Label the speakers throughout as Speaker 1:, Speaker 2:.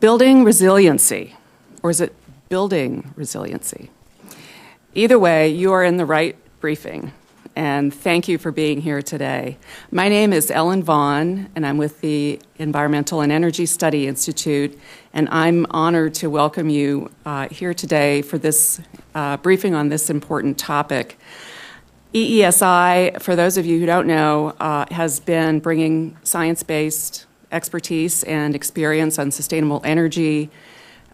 Speaker 1: Building resiliency, or is it building resiliency? Either way, you are in the right briefing, and thank you for being here today. My name is Ellen Vaughn, and I'm with the Environmental and Energy Study Institute, and I'm honored to welcome you uh, here today for this uh, briefing on this important topic. EESI, for those of you who don't know, uh, has been bringing science based expertise and experience on sustainable energy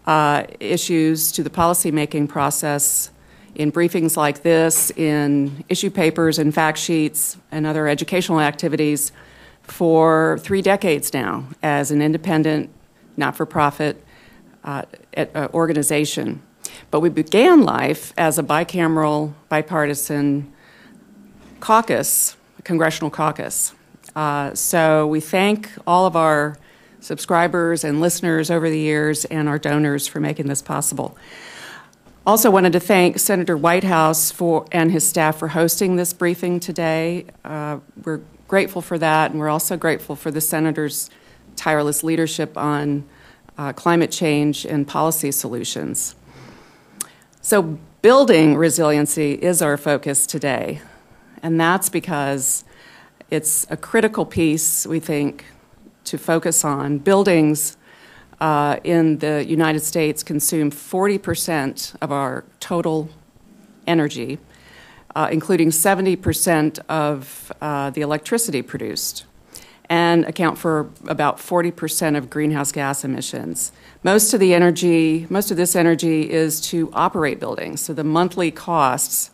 Speaker 1: uh, issues to the policymaking process in briefings like this, in issue papers and fact sheets, and other educational activities for three decades now as an independent, not for profit uh, uh, organization. But we began life as a bicameral, bipartisan caucus, a congressional caucus. Uh, so we thank all of our subscribers and listeners over the years and our donors for making this possible. Also wanted to thank Senator Whitehouse for and his staff for hosting this briefing today. Uh, we're grateful for that, and we're also grateful for the senator's tireless leadership on uh, climate change and policy solutions. So, building resiliency is our focus today. And that's because it's a critical piece, we think, to focus on. Buildings uh, in the United States consume 40% of our total energy, uh, including 70% of uh, the electricity produced, and account for about 40% of greenhouse gas emissions. Most of the energy, most of this energy is to operate buildings, so the monthly costs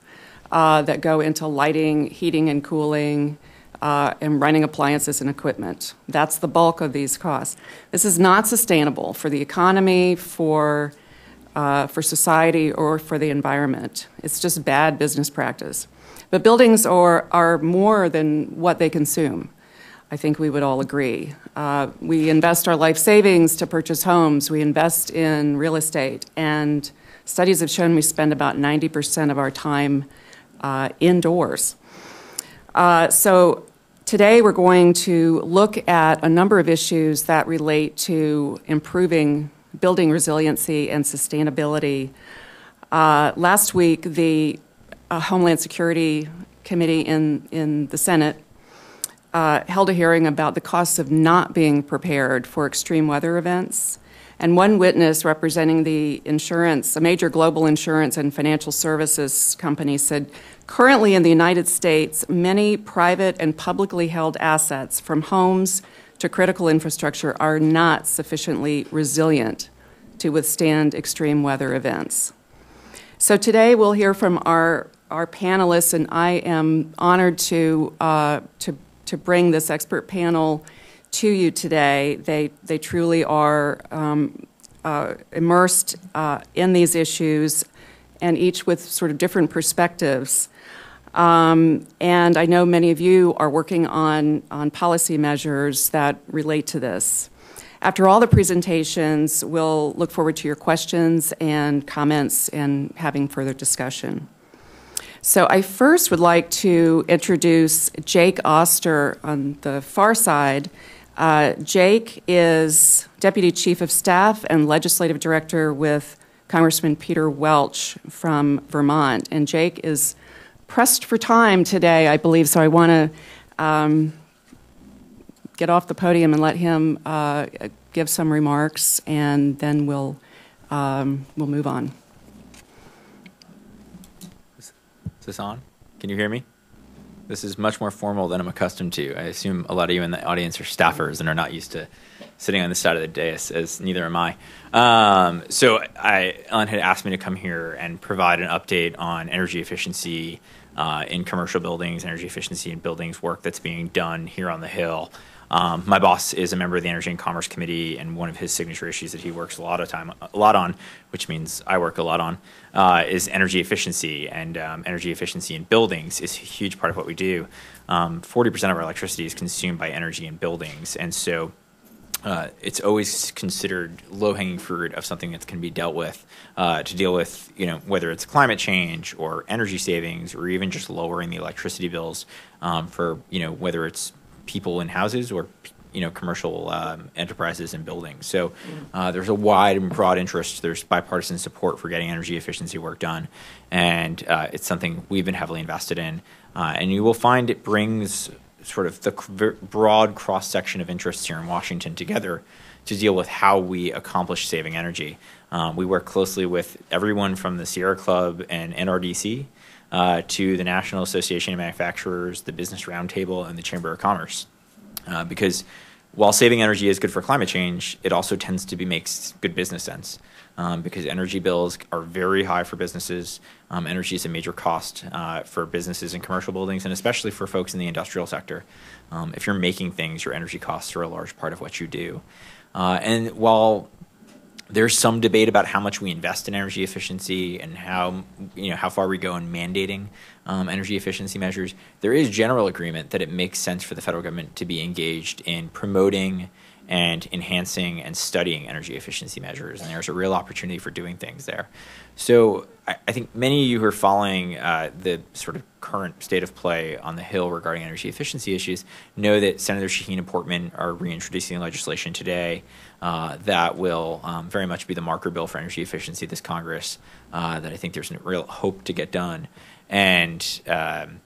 Speaker 1: uh, that go into lighting, heating, and cooling. Uh, and running appliances and equipment. That's the bulk of these costs. This is not sustainable for the economy, for, uh, for society, or for the environment. It's just bad business practice. But buildings are, are more than what they consume. I think we would all agree. Uh, we invest our life savings to purchase homes, we invest in real estate, and studies have shown we spend about 90% of our time uh, indoors. Uh, so today we're going to look at a number of issues that relate to improving building resiliency and sustainability. Uh, last week, the uh, Homeland Security Committee in, in the Senate uh, held a hearing about the costs of not being prepared for extreme weather events. And one witness representing the insurance, a major global insurance and financial services company, said currently in the United States, many private and publicly held assets, from homes to critical infrastructure, are not sufficiently resilient to withstand extreme weather events. So today we'll hear from our, our panelists, and I am honored to, uh, to, to bring this expert panel to you today. They, they truly are um, uh, immersed uh, in these issues and each with sort of different perspectives. Um, and I know many of you are working on, on policy measures that relate to this. After all the presentations, we'll look forward to your questions and comments and having further discussion. So, I first would like to introduce Jake Oster on the far side. Uh, Jake is Deputy Chief of Staff and Legislative Director with Congressman Peter Welch from Vermont. And Jake is pressed for time today, I believe, so I want to um, get off the podium and let him uh, give some remarks, and then we'll, um, we'll move on.
Speaker 2: Is this on? Can you hear me? This is much more formal than I'm accustomed to. I assume a lot of you in the audience are staffers and are not used to sitting on this side of the dais, as neither am I. Um, so I, Ellen had asked me to come here and provide an update on energy efficiency uh, in commercial buildings, energy efficiency in buildings work that's being done here on the Hill. Um, my boss is a member of the Energy and Commerce Committee, and one of his signature issues that he works a lot of time, a lot on, which means I work a lot on, uh, is energy efficiency. And um, energy efficiency in buildings is a huge part of what we do. Um, forty percent of our electricity is consumed by energy in buildings, and so uh, it's always considered low-hanging fruit of something that can be dealt with uh, to deal with, you know, whether it's climate change or energy savings or even just lowering the electricity bills um, for, you know, whether it's people in houses or you know commercial um, enterprises and buildings. So uh, there's a wide and broad interest. There's bipartisan support for getting energy efficiency work done, and uh, it's something we've been heavily invested in. Uh, and you will find it brings sort of the broad cross section of interests here in Washington together to deal with how we accomplish saving energy. Um, we work closely with everyone from the Sierra Club and NRDC uh, to the National Association of Manufacturers, the Business Roundtable, and the Chamber of Commerce. Uh, because while saving energy is good for climate change, it also tends to be makes good business sense. Um, because energy bills are very high for businesses. Um, energy is a major cost uh, for businesses and commercial buildings, and especially for folks in the industrial sector. Um, if you're making things, your energy costs are a large part of what you do. Uh, and while there's some debate about how much we invest in energy efficiency and how you know how far we go in mandating um, energy efficiency measures. There is general agreement that it makes sense for the federal government to be engaged in promoting and enhancing and studying energy efficiency measures, and there's a real opportunity for doing things there. So I, I think many of you who are following uh, the sort of current state of play on the Hill regarding energy efficiency issues know that Senator Shaheen and Portman are reintroducing legislation today uh, that will um, very much be the marker bill for energy efficiency this Congress. Uh, that I think there's a real hope to get done, and um,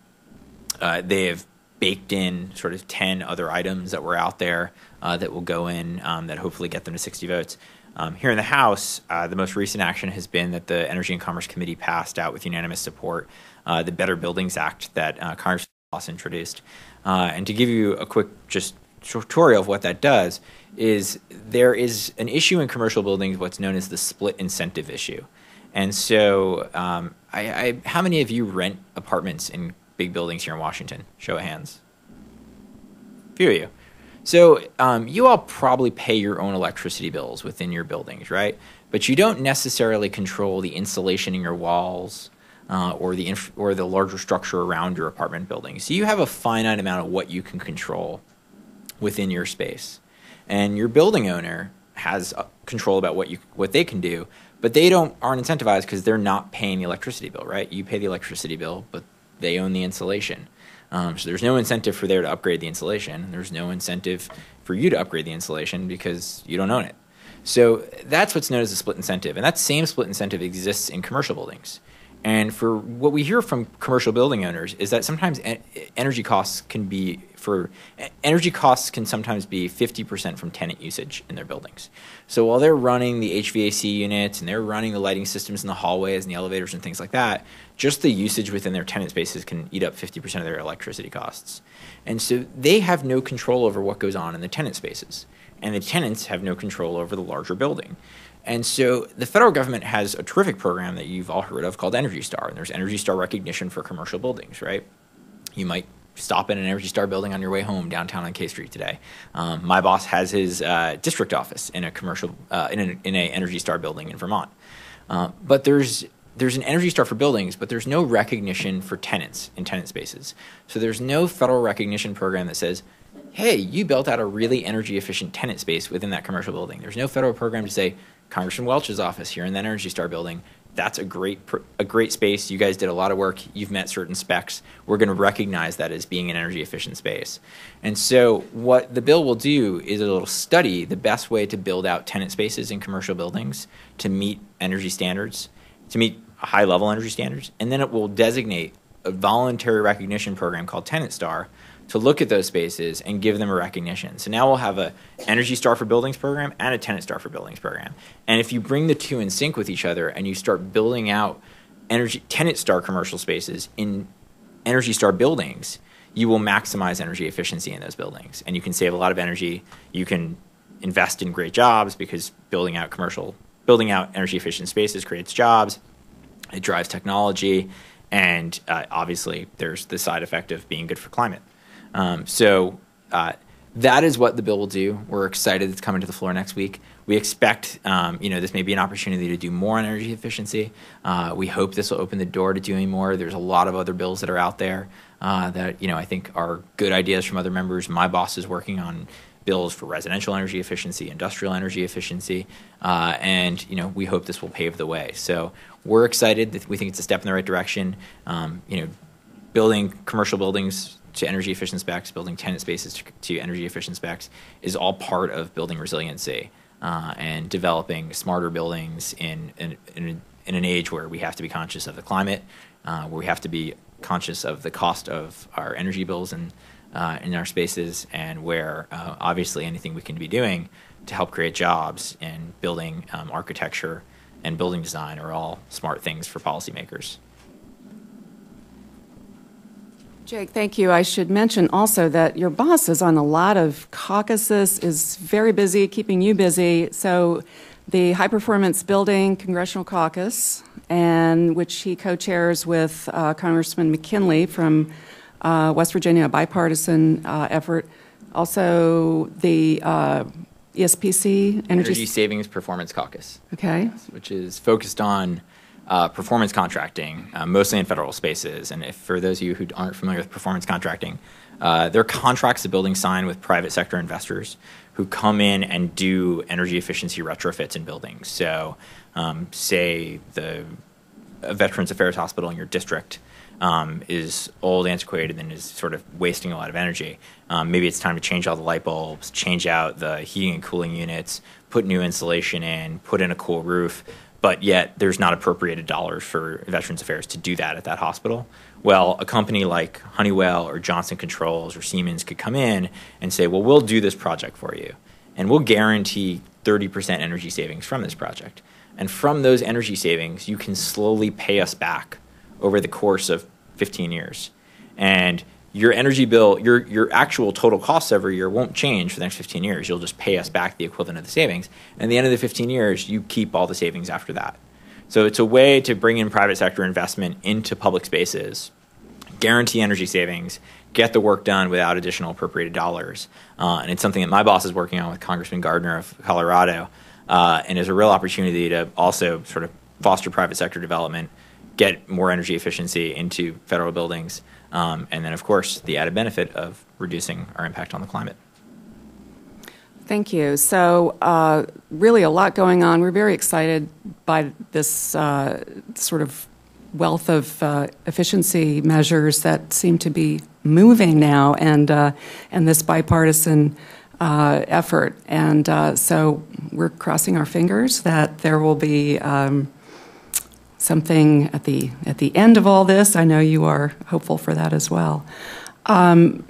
Speaker 2: uh, they have baked in sort of 10 other items that were out there uh, that will go in um, that hopefully get them to 60 votes. Um, here in the House, uh, the most recent action has been that the Energy and Commerce Committee passed out with unanimous support uh, the Better Buildings Act that uh, Congress introduced. Uh, and to give you a quick just tutorial of what that does is there is an issue in commercial buildings, what's known as the split incentive issue. And so, um, I, I, how many of you rent apartments in big buildings here in Washington? Show of hands. A few of you. So um, you all probably pay your own electricity bills within your buildings, right? But you don't necessarily control the insulation in your walls uh, or the inf- or the larger structure around your apartment building. So you have a finite amount of what you can control within your space, and your building owner has uh, control about what you what they can do, but they don't aren't incentivized because they're not paying the electricity bill, right? You pay the electricity bill, but they own the insulation. Um, so there's no incentive for there to upgrade the insulation. There's no incentive for you to upgrade the insulation because you don't own it. So that's what's known as a split incentive, and that same split incentive exists in commercial buildings. And for what we hear from commercial building owners is that sometimes energy costs can be for energy costs can sometimes be 50% from tenant usage in their buildings. So while they're running the HVAC units and they're running the lighting systems in the hallways and the elevators and things like that, just the usage within their tenant spaces can eat up 50% of their electricity costs. And so they have no control over what goes on in the tenant spaces. And the tenants have no control over the larger building. And so the federal government has a terrific program that you've all heard of called Energy Star. And there's Energy Star recognition for commercial buildings, right? You might stop in an Energy Star building on your way home downtown on K Street today. Um, my boss has his uh, district office in a commercial uh, in, an, in a Energy Star building in Vermont. Uh, but there's there's an Energy Star for buildings, but there's no recognition for tenants in tenant spaces. So there's no federal recognition program that says, "Hey, you built out a really energy efficient tenant space within that commercial building." There's no federal program to say, Congressman Welch's office here in the Energy Star building that's a great a great space. You guys did a lot of work. You've met certain specs. We're going to recognize that as being an energy efficient space. And so what the bill will do is it'll study the best way to build out tenant spaces in commercial buildings to meet energy standards, to meet high level energy standards, and then it will designate a voluntary recognition program called Tenant Star to look at those spaces and give them a recognition. So now we'll have a Energy Star for Buildings program and a Tenant Star for Buildings program. And if you bring the two in sync with each other and you start building out energy Tenant Star commercial spaces in Energy Star buildings, you will maximize energy efficiency in those buildings and you can save a lot of energy. You can invest in great jobs because building out commercial building out energy efficient spaces creates jobs. It drives technology and uh, obviously there's the side effect of being good for climate. Um, so uh, that is what the bill will do. We're excited it's coming to the floor next week. We expect, um, you know, this may be an opportunity to do more on energy efficiency. Uh, we hope this will open the door to doing more. There's a lot of other bills that are out there uh, that, you know, I think are good ideas from other members. My boss is working on bills for residential energy efficiency, industrial energy efficiency, uh, and you know we hope this will pave the way. So we're excited. That we think it's a step in the right direction. Um, you know, building commercial buildings to energy efficient specs, building tenant spaces to, to energy efficient specs is all part of building resiliency uh, and developing smarter buildings in, in, in, in, an age where we have to be conscious of the climate, uh, where we have to be conscious of the cost of our energy bills and uh, in our spaces, and where uh, obviously anything we can be doing to help create jobs and building um, architecture and building design are all smart things for policymakers.
Speaker 1: Jake, thank you. I should mention also that your boss is on a lot of caucuses, is very busy, keeping you busy. So, the High Performance Building Congressional Caucus, and which he co-chairs with uh, Congressman McKinley from uh, West Virginia, a bipartisan uh, effort. Also, the uh, ESPC
Speaker 2: Energy, Energy Savings Performance Caucus.
Speaker 1: Okay.
Speaker 2: Which is focused on uh, performance contracting, uh, mostly in federal spaces. And if, for those of you who aren't familiar with performance contracting, uh, they're contracts the building sign with private sector investors who come in and do energy efficiency retrofits in buildings. So, um, say the Veterans Affairs Hospital in your district um, is old, antiquated, and is sort of wasting a lot of energy. Um, maybe it's time to change all the light bulbs, change out the heating and cooling units, put new insulation in, put in a cool roof but yet there's not appropriated dollars for Veterans Affairs to do that at that hospital. Well, a company like Honeywell or Johnson Controls or Siemens could come in and say, well, we'll do this project for you, and we'll guarantee 30% energy savings from this project. And from those energy savings, you can slowly pay us back over the course of 15 years. And your energy bill, your, your actual total costs every year won't change for the next 15 years. You'll just pay us back the equivalent of the savings. And at the end of the 15 years, you keep all the savings after that. So it's a way to bring in private sector investment into public spaces, guarantee energy savings, get the work done without additional appropriated dollars. Uh, and it's something that my boss is working on with Congressman Gardner of Colorado. Uh, and is a real opportunity to also sort of foster private sector development, get more energy efficiency into federal buildings. Um, and then, of course, the added benefit of reducing our impact on the climate.
Speaker 1: Thank you. So, uh, really, a lot going on. We're very excited by this uh, sort of wealth of uh, efficiency measures that seem to be moving now, and uh, and this bipartisan uh, effort. And uh, so, we're crossing our fingers that there will be. Um, something at the at the end of all this. I know you are hopeful for that as well. Um,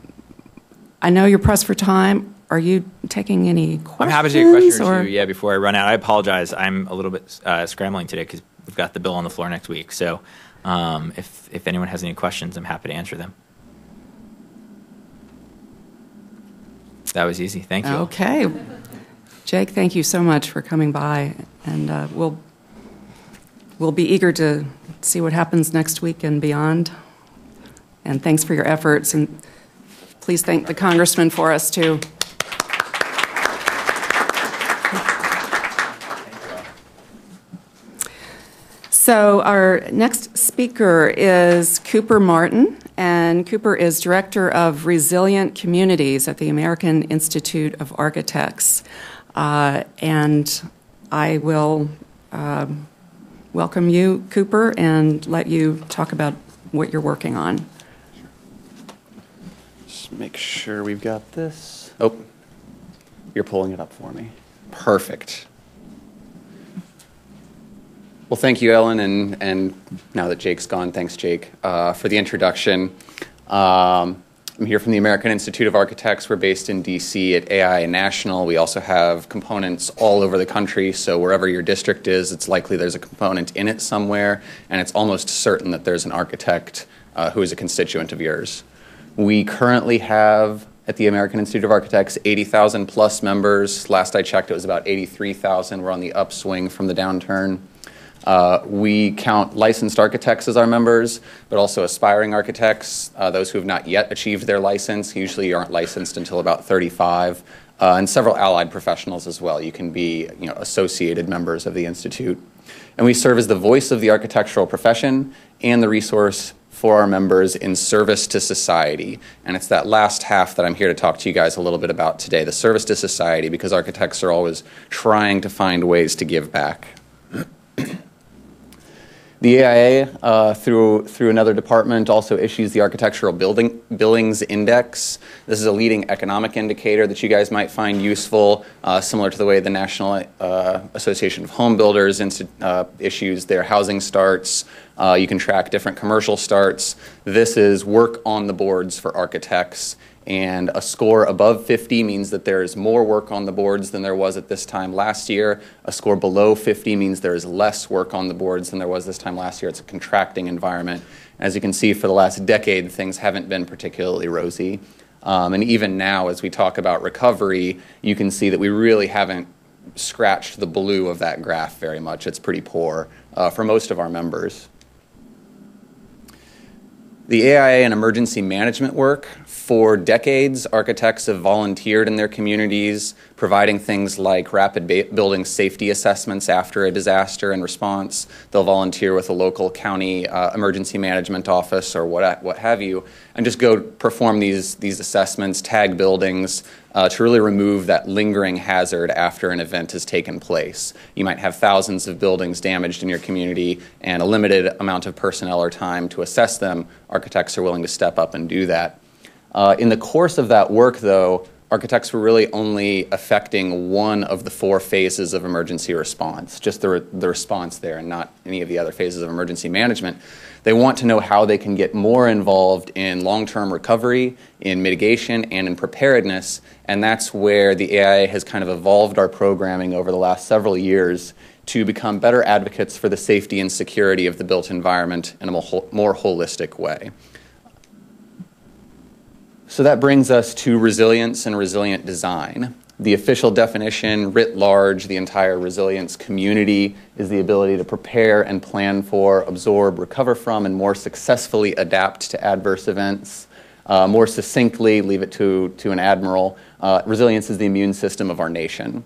Speaker 1: I know you're pressed for time. Are you taking any questions?
Speaker 2: I'm happy to take a question or, or two. Yeah, before I run out, I apologize. I'm a little bit uh, scrambling today because we've got the bill on the floor next week. So, um, if if anyone has any questions, I'm happy to answer them. That was easy. Thank you.
Speaker 1: Okay. Jake, thank you so much for coming by, and uh, we'll we'll be eager to see what happens next week and beyond. And thanks for your efforts. And please thank the congressman for us, too. So, our next speaker is Cooper Martin, and Cooper is Director of Resilient Communities at the American Institute of Architects. Uh, and I will um, welcome you, Cooper, and let you talk about what you're working on.
Speaker 3: Just make sure we've got this. Oh, you're pulling it up for me. Perfect. Well, thank you, Ellen, and, and now that Jake's gone, thanks, Jake, uh, for the introduction. Um, I'm here from the American Institute of Architects. We're based in DC at AI National. We also have components all over the country, so wherever your district is, it's likely there's a component in it somewhere, and it's almost certain that there's an architect uh, who is a constituent of yours. We currently have at the American Institute of Architects 80,000 plus members. Last I checked, it was about 83,000. We're on the upswing from the downturn. Uh, we count licensed architects as our members, but also aspiring architects, uh, those who have not yet achieved their license, usually aren't licensed until about 35, uh, and several allied professionals as well. You can be you know, associated members of the Institute. And we serve as the voice of the architectural profession and the resource for our members in service to society. And it's that last half that I'm here to talk to you guys a little bit about today the service to society, because architects are always trying to find ways to give back. The AIA, uh, through, through another department, also issues the Architectural Building, Billings Index. This is a leading economic indicator that you guys might find useful, uh, similar to the way the National uh, Association of Home Builders uh, issues their housing starts. Uh, you can track different commercial starts. This is work on the boards for architects and a score above 50 means that there is more work on the boards than there was at this time last year. A score below 50 means there is less work on the boards than there was this time last year. It's a contracting environment. As you can see, for the last decade, things haven't been particularly rosy. Um, and even now, as we talk about recovery, you can see that we really haven't scratched the blue of that graph very much. It's pretty poor uh, for most of our members. The AIA and emergency management work for decades, architects have volunteered in their communities, providing things like rapid ba- building safety assessments after a disaster and response. They'll volunteer with a local county uh, emergency management office or what, what have you, and just go perform these, these assessments, tag buildings, uh, to really remove that lingering hazard after an event has taken place. You might have thousands of buildings damaged in your community and a limited amount of personnel or time to assess them. Architects are willing to step up and do that. Uh, in the course of that work, though, architects were really only affecting one of the four phases of emergency response, just the, re- the response there, and not any of the other phases of emergency management. They want to know how they can get more involved in long term recovery, in mitigation, and in preparedness. And that's where the AIA has kind of evolved our programming over the last several years to become better advocates for the safety and security of the built environment in a more holistic way. So that brings us to resilience and resilient design. The official definition, writ large, the entire resilience community is the ability to prepare and plan for, absorb, recover from, and more successfully adapt to adverse events. Uh, more succinctly, leave it to, to an admiral, uh, resilience is the immune system of our nation.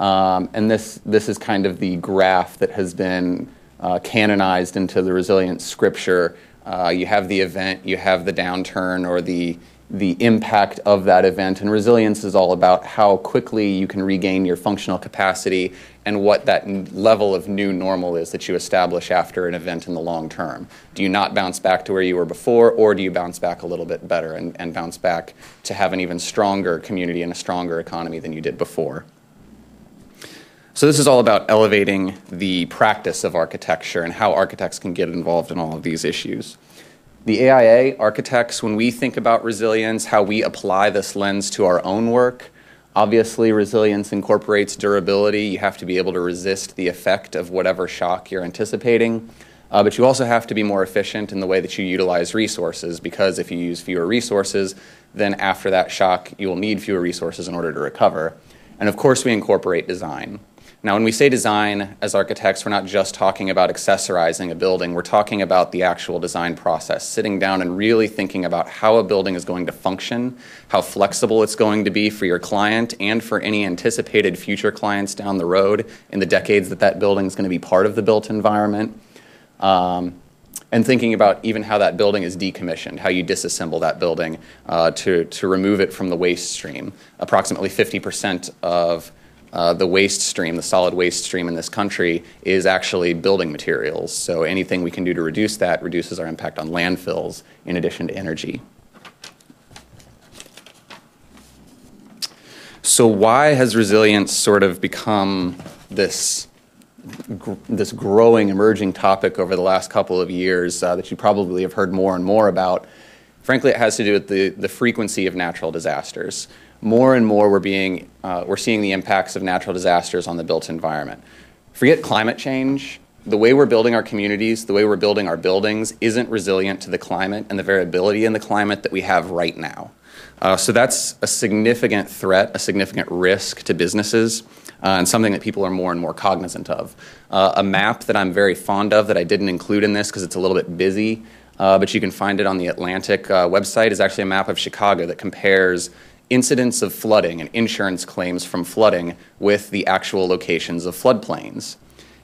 Speaker 3: Um, and this, this is kind of the graph that has been uh, canonized into the resilience scripture. Uh, you have the event, you have the downturn or the the impact of that event. And resilience is all about how quickly you can regain your functional capacity and what that n- level of new normal is that you establish after an event in the long term. Do you not bounce back to where you were before, or do you bounce back a little bit better and, and bounce back to have an even stronger community and a stronger economy than you did before? So, this is all about elevating the practice of architecture and how architects can get involved in all of these issues. The AIA architects, when we think about resilience, how we apply this lens to our own work, obviously resilience incorporates durability. You have to be able to resist the effect of whatever shock you're anticipating. Uh, but you also have to be more efficient in the way that you utilize resources because if you use fewer resources, then after that shock, you will need fewer resources in order to recover. And of course, we incorporate design. Now, when we say design as architects, we're not just talking about accessorizing a building, we're talking about the actual design process, sitting down and really thinking about how a building is going to function, how flexible it's going to be for your client and for any anticipated future clients down the road in the decades that that building is going to be part of the built environment. Um, and thinking about even how that building is decommissioned, how you disassemble that building uh, to, to remove it from the waste stream. Approximately 50% of uh, the waste stream, the solid waste stream in this country, is actually building materials. So anything we can do to reduce that reduces our impact on landfills in addition to energy. So why has resilience sort of become this gr- this growing, emerging topic over the last couple of years uh, that you probably have heard more and more about? Frankly, it has to do with the, the frequency of natural disasters more and more we're, being, uh, we're seeing the impacts of natural disasters on the built environment. Forget climate change. The way we're building our communities, the way we're building our buildings, isn't resilient to the climate and the variability in the climate that we have right now. Uh, so that's a significant threat, a significant risk to businesses, uh, and something that people are more and more cognizant of. Uh, a map that I'm very fond of that I didn't include in this because it's a little bit busy, uh, but you can find it on the Atlantic uh, website, is actually a map of Chicago that compares incidents of flooding and insurance claims from flooding with the actual locations of floodplains.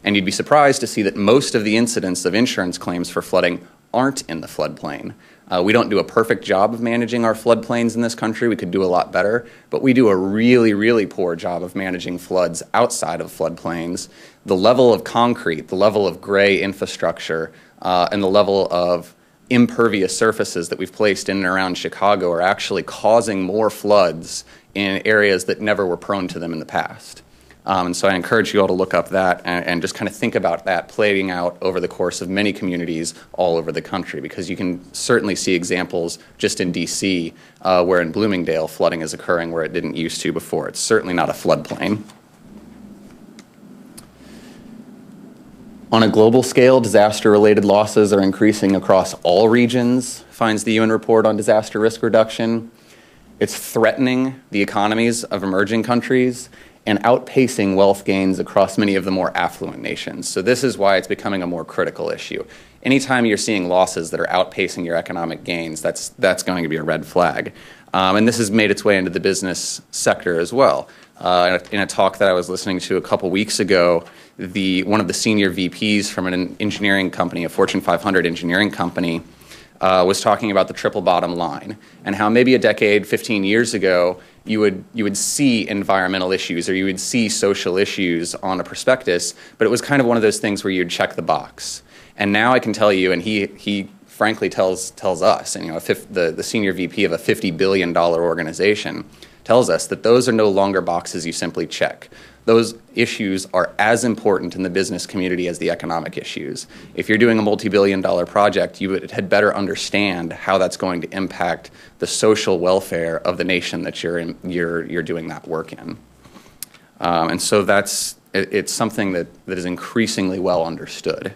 Speaker 3: And you'd be surprised to see that most of the incidents of insurance claims for flooding aren't in the floodplain. Uh, we don't do a perfect job of managing our floodplains in this country. We could do a lot better, but we do a really, really poor job of managing floods outside of floodplains. The level of concrete, the level of gray infrastructure, uh, and the level of impervious surfaces that we've placed in and around Chicago are actually causing more floods in areas that never were prone to them in the past. Um, and so I encourage you all to look up that and, and, just kind of think about that playing out over the course of many communities all over the country because you can certainly see examples just in DC uh, where in Bloomingdale flooding is occurring where it didn't used to before. It's certainly not a floodplain. On a global scale, disaster related losses are increasing across all regions, finds the UN report on disaster risk reduction. It's threatening the economies of emerging countries and outpacing wealth gains across many of the more affluent nations. So, this is why it's becoming a more critical issue. Anytime you're seeing losses that are outpacing your economic gains, that's, that's going to be a red flag. Um, and this has made its way into the business sector as well. Uh, in, a, talk that I was listening to a couple weeks ago, the, one of the senior VPs from an engineering company, a Fortune 500 engineering company, uh, was talking about the triple bottom line and how maybe a decade, 15 years ago, you would you would see environmental issues or you would see social issues on a prospectus, but it was kind of one of those things where you'd check the box. And now I can tell you, and he he frankly tells tells us, and you know, the the senior VP of a fifty billion dollar organization tells us that those are no longer boxes you simply check those issues are as important in the business community as the economic issues. If you're doing a multi billion dollar project, you had better understand how that's going to impact the social welfare of the nation that you're, in, you're, you're doing that work in. Um, and so that's it, it's something that, that is increasingly well understood.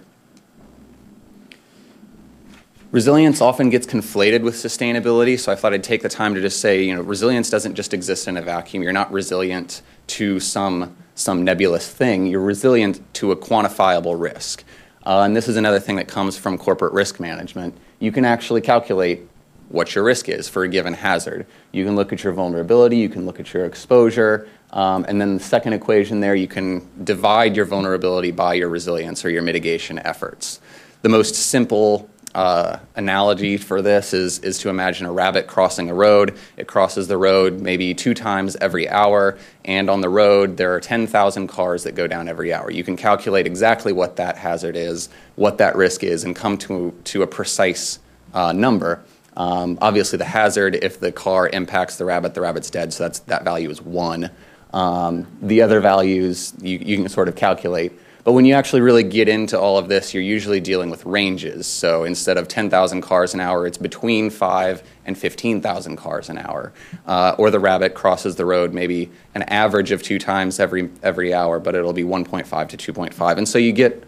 Speaker 3: Resilience often gets conflated with sustainability, so I thought I'd take the time to just say, you know, resilience doesn't just exist in a vacuum. You're not resilient to some some nebulous thing. You're resilient to a quantifiable risk. Uh, and this is another thing that comes from corporate risk management. You can actually calculate what your risk is for a given hazard. You can look at your vulnerability, you can look at your exposure, um, and then the second equation there, you can divide your vulnerability by your resilience or your mitigation efforts. The most simple uh, analogy for this is, is to imagine a rabbit crossing a road. It crosses the road maybe two times every hour, and on the road there are 10,000 cars that go down every hour. You can calculate exactly what that hazard is, what that risk is, and come to, to a precise uh, number. Um, obviously, the hazard, if the car impacts the rabbit, the rabbit's dead, so that's, that value is one. Um, the other values you, you can sort of calculate. But when you actually really get into all of this, you're usually dealing with ranges. So instead of 10,000 cars an hour, it's between 5 and 15,000 cars an hour. Uh, or the rabbit crosses the road maybe an average of two times every, every hour, but it'll be 1.5 to 2.5. And so you get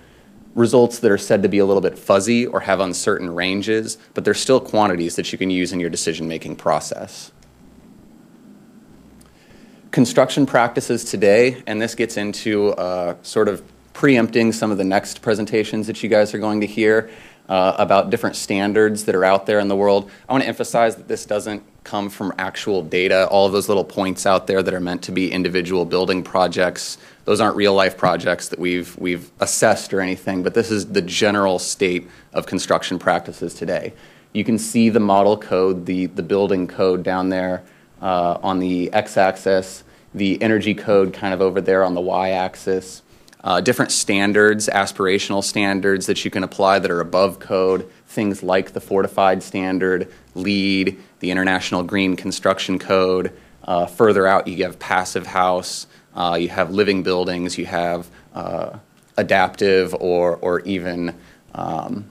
Speaker 3: results that are said to be a little bit fuzzy or have uncertain ranges, but they're still quantities that you can use in your decision making process construction practices today, and this gets into uh, sort of preempting some of the next presentations that you guys are going to hear uh, about different standards that are out there in the world. I want to emphasize that this doesn't come from actual data. All of those little points out there that are meant to be individual building projects, those aren't real life projects that we've, we've assessed or anything, but this is the general state of construction practices today. You can see the model code, the, the building code down there uh, on the x axis, the energy code kind of over there on the y axis uh, different standards, aspirational standards that you can apply that are above code, things like the fortified standard, LEED, the International Green Construction Code. Uh, further out, you have passive house, uh, you have living buildings, you have uh, adaptive or, or even um,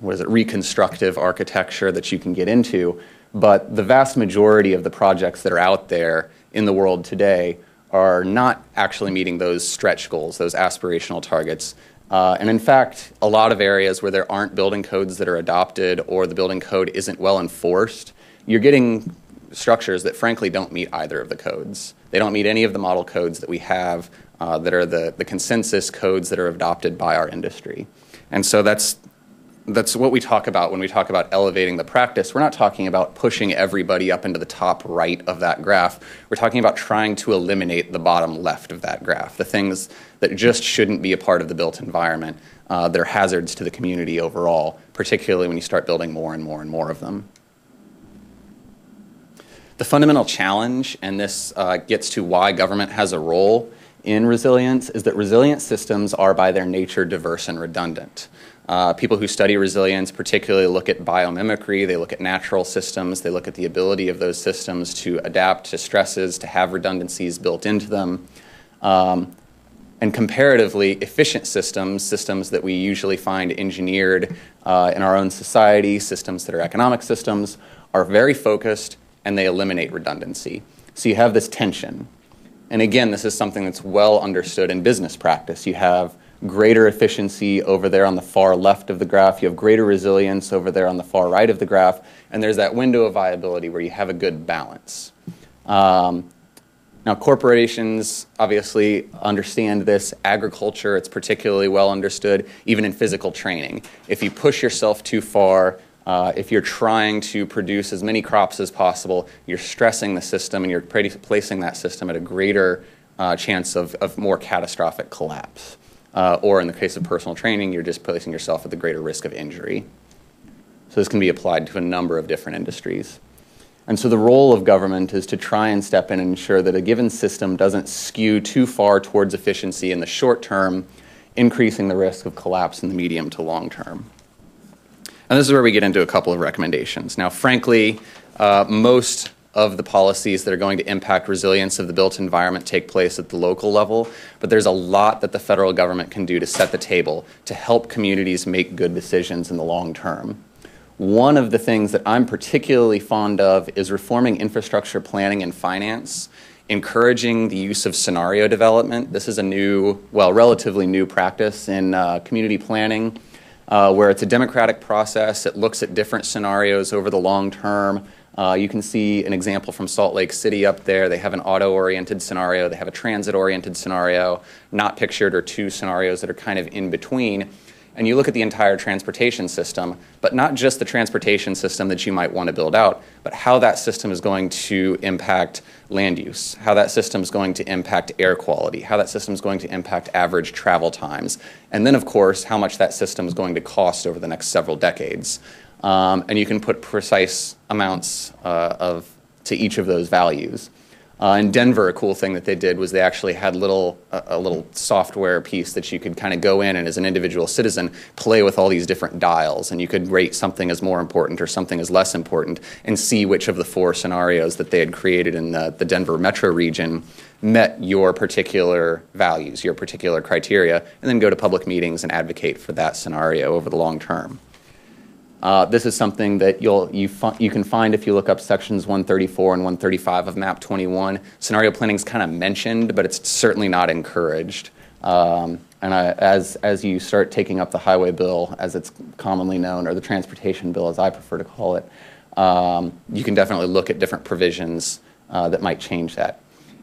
Speaker 3: what is it, reconstructive architecture that you can get into. But the vast majority of the projects that are out there in the world today are not actually meeting those stretch goals, those aspirational targets. Uh, and in fact, a lot of areas where there aren't building codes that are adopted or the building code isn't well enforced, you're getting structures that frankly don't meet either of the codes. They don't meet any of the model codes that we have uh, that are the, the consensus codes that are adopted by our industry. And so that's that's what we talk about when we talk about elevating the practice. We're not talking about pushing everybody up into the top right of that graph. We're talking about trying to eliminate the bottom left of that graph, the things that just shouldn't be a part of the built environment. Uh, they're hazards to the community overall, particularly when you start building more and more and more of them. The fundamental challenge, and this uh, gets to why government has a role in resilience, is that resilient systems are by their nature diverse and redundant. Uh, people who study resilience particularly look at biomimicry, they look at natural systems, they look at the ability of those systems to adapt to stresses, to have redundancies built into them. Um, and comparatively efficient systems, systems that we usually find engineered uh, in our own society, systems that are economic systems, are very focused and they eliminate redundancy. So you have this tension. And again, this is something that's well understood in business practice. You have greater efficiency over there on the far left of the graph, you have greater resilience over there on the far right of the graph, and there's that window of viability where you have a good balance. Um, now, corporations obviously understand this. Agriculture, it's particularly well understood, even in physical training. If you push yourself too far, uh, if you're trying to produce as many crops as possible, you're stressing the system and you're placing that system at a greater uh, chance of, of more catastrophic collapse. Uh, or in the case of personal training, you're just placing yourself at the greater risk of injury. So this can be applied to a number of different industries. And so the role of government is to try and step in and ensure that a given system doesn't skew too far towards efficiency in the short term, increasing the risk of collapse in the medium to long term. And this is where we get into a couple of recommendations. Now, frankly, uh, most of the policies that are going to impact resilience of the built environment take place at the local level, but there's a lot that the federal government can do to set the table to help communities make good decisions in the long term. One of the things that I'm particularly fond of is reforming infrastructure planning and finance, encouraging the use of scenario development. This is a new, well, relatively new practice in uh, community planning uh, where it's a democratic process. It looks at different scenarios over the long term. Uh, you can see an example from Salt Lake City up there. They have an auto oriented scenario, they have a transit oriented scenario. Not pictured are two scenarios that are kind of in between and you look at the entire transportation system, but not just the transportation system that you might want to build out, but how that system is going to impact land use, how that system is going to impact air quality, how that system is going to impact average travel times, and then, of course, how much that system is going to cost over the next several decades. Um, and you can put precise amounts uh, of to each of those values. Uh, in Denver, a cool thing that they did was they actually had little a, a little software piece that you could kind of go in and, as an individual citizen, play with all these different dials, and you could rate something as more important or something as less important, and see which of the four scenarios that they had created in the, the Denver metro region met your particular values, your particular criteria, and then go to public meetings and advocate for that scenario over the long term. Uh, this is something that you'll, you, you can find if you look up sections 134 and 135 of MAP 21. Scenario planning is kind of mentioned, but it's certainly not encouraged. Um, and I, as, as you start taking up the highway bill, as it's commonly known, or the transportation bill, as I prefer to call it, um, you can definitely look at different provisions uh, that might change that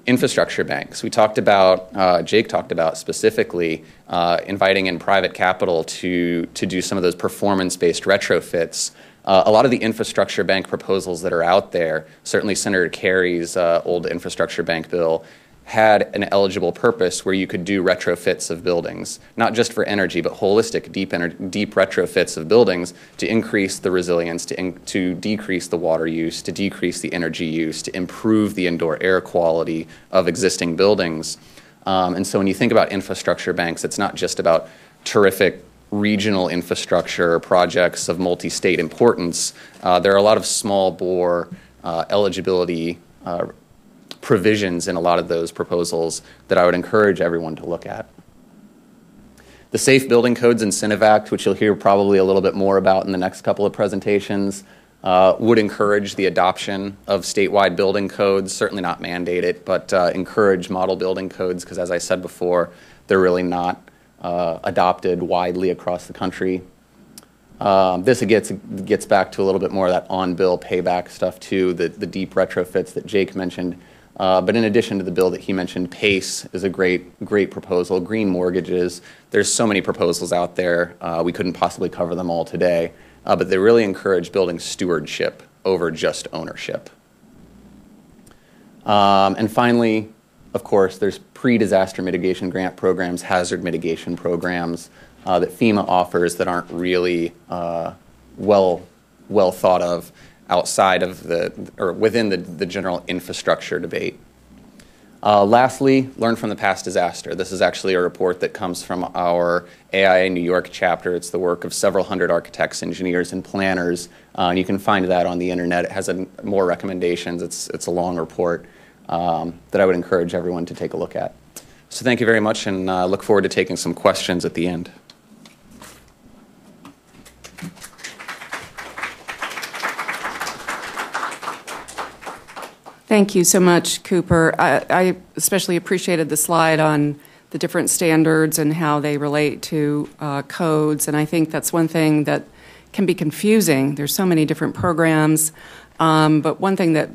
Speaker 3: infrastructure banks. We talked about, uh, Jake talked about specifically uh, inviting in private capital to, to do some of those performance based retrofits. Uh, a lot of the infrastructure bank proposals that are out there, certainly Senator Kerry's uh, old infrastructure bank bill, had an eligible purpose where you could do retrofits of buildings, not just for energy, but holistic, deep, ener- deep retrofits of buildings to increase the resilience, to, in- to decrease the water use, to decrease the energy use, to improve the indoor air quality of existing buildings. Um, and so when you think about infrastructure banks, it's not just about terrific regional infrastructure projects of multi state importance. Uh, there are a lot of small bore uh, eligibility uh, provisions in a lot of those proposals that I would encourage everyone to look at. The Safe Building Codes Incentive Act, which you'll hear probably a little bit more about in the next couple of presentations, uh, would encourage the adoption of statewide building codes, certainly not mandate it, but uh, encourage model building codes because, as I said before, they're really not uh, adopted widely across the country. Um, this gets, gets back to a little bit more of that on bill payback stuff, too, the, the deep retrofits that Jake mentioned. Uh, but in addition to the bill that he mentioned, PACE is a great, great proposal. Green mortgages. There's so many proposals out there. Uh, we couldn't possibly cover them all today. Uh, but they really encourage building stewardship over just ownership. Um, and finally, of course, there's pre disaster mitigation grant programs, hazard mitigation programs. uh, that FEMA offers that aren't really uh, well well thought of outside of the or within the, the general infrastructure debate. Uh, lastly, learn from the past disaster. This is actually a report that comes from our AIA New York chapter. It's the work of several hundred architects, engineers, and planners, uh, and you can find that on the internet. It has a, more recommendations. It's, it's a long report um, that I would encourage everyone to take a look at. So thank you very much, and uh, look forward to taking some questions at the end.
Speaker 1: Thank you so much, Cooper. I, I, especially appreciated the slide on the different standards and how they relate to uh, codes. And I think that's one thing that can be confusing. There's so many different programs. Um, but one thing that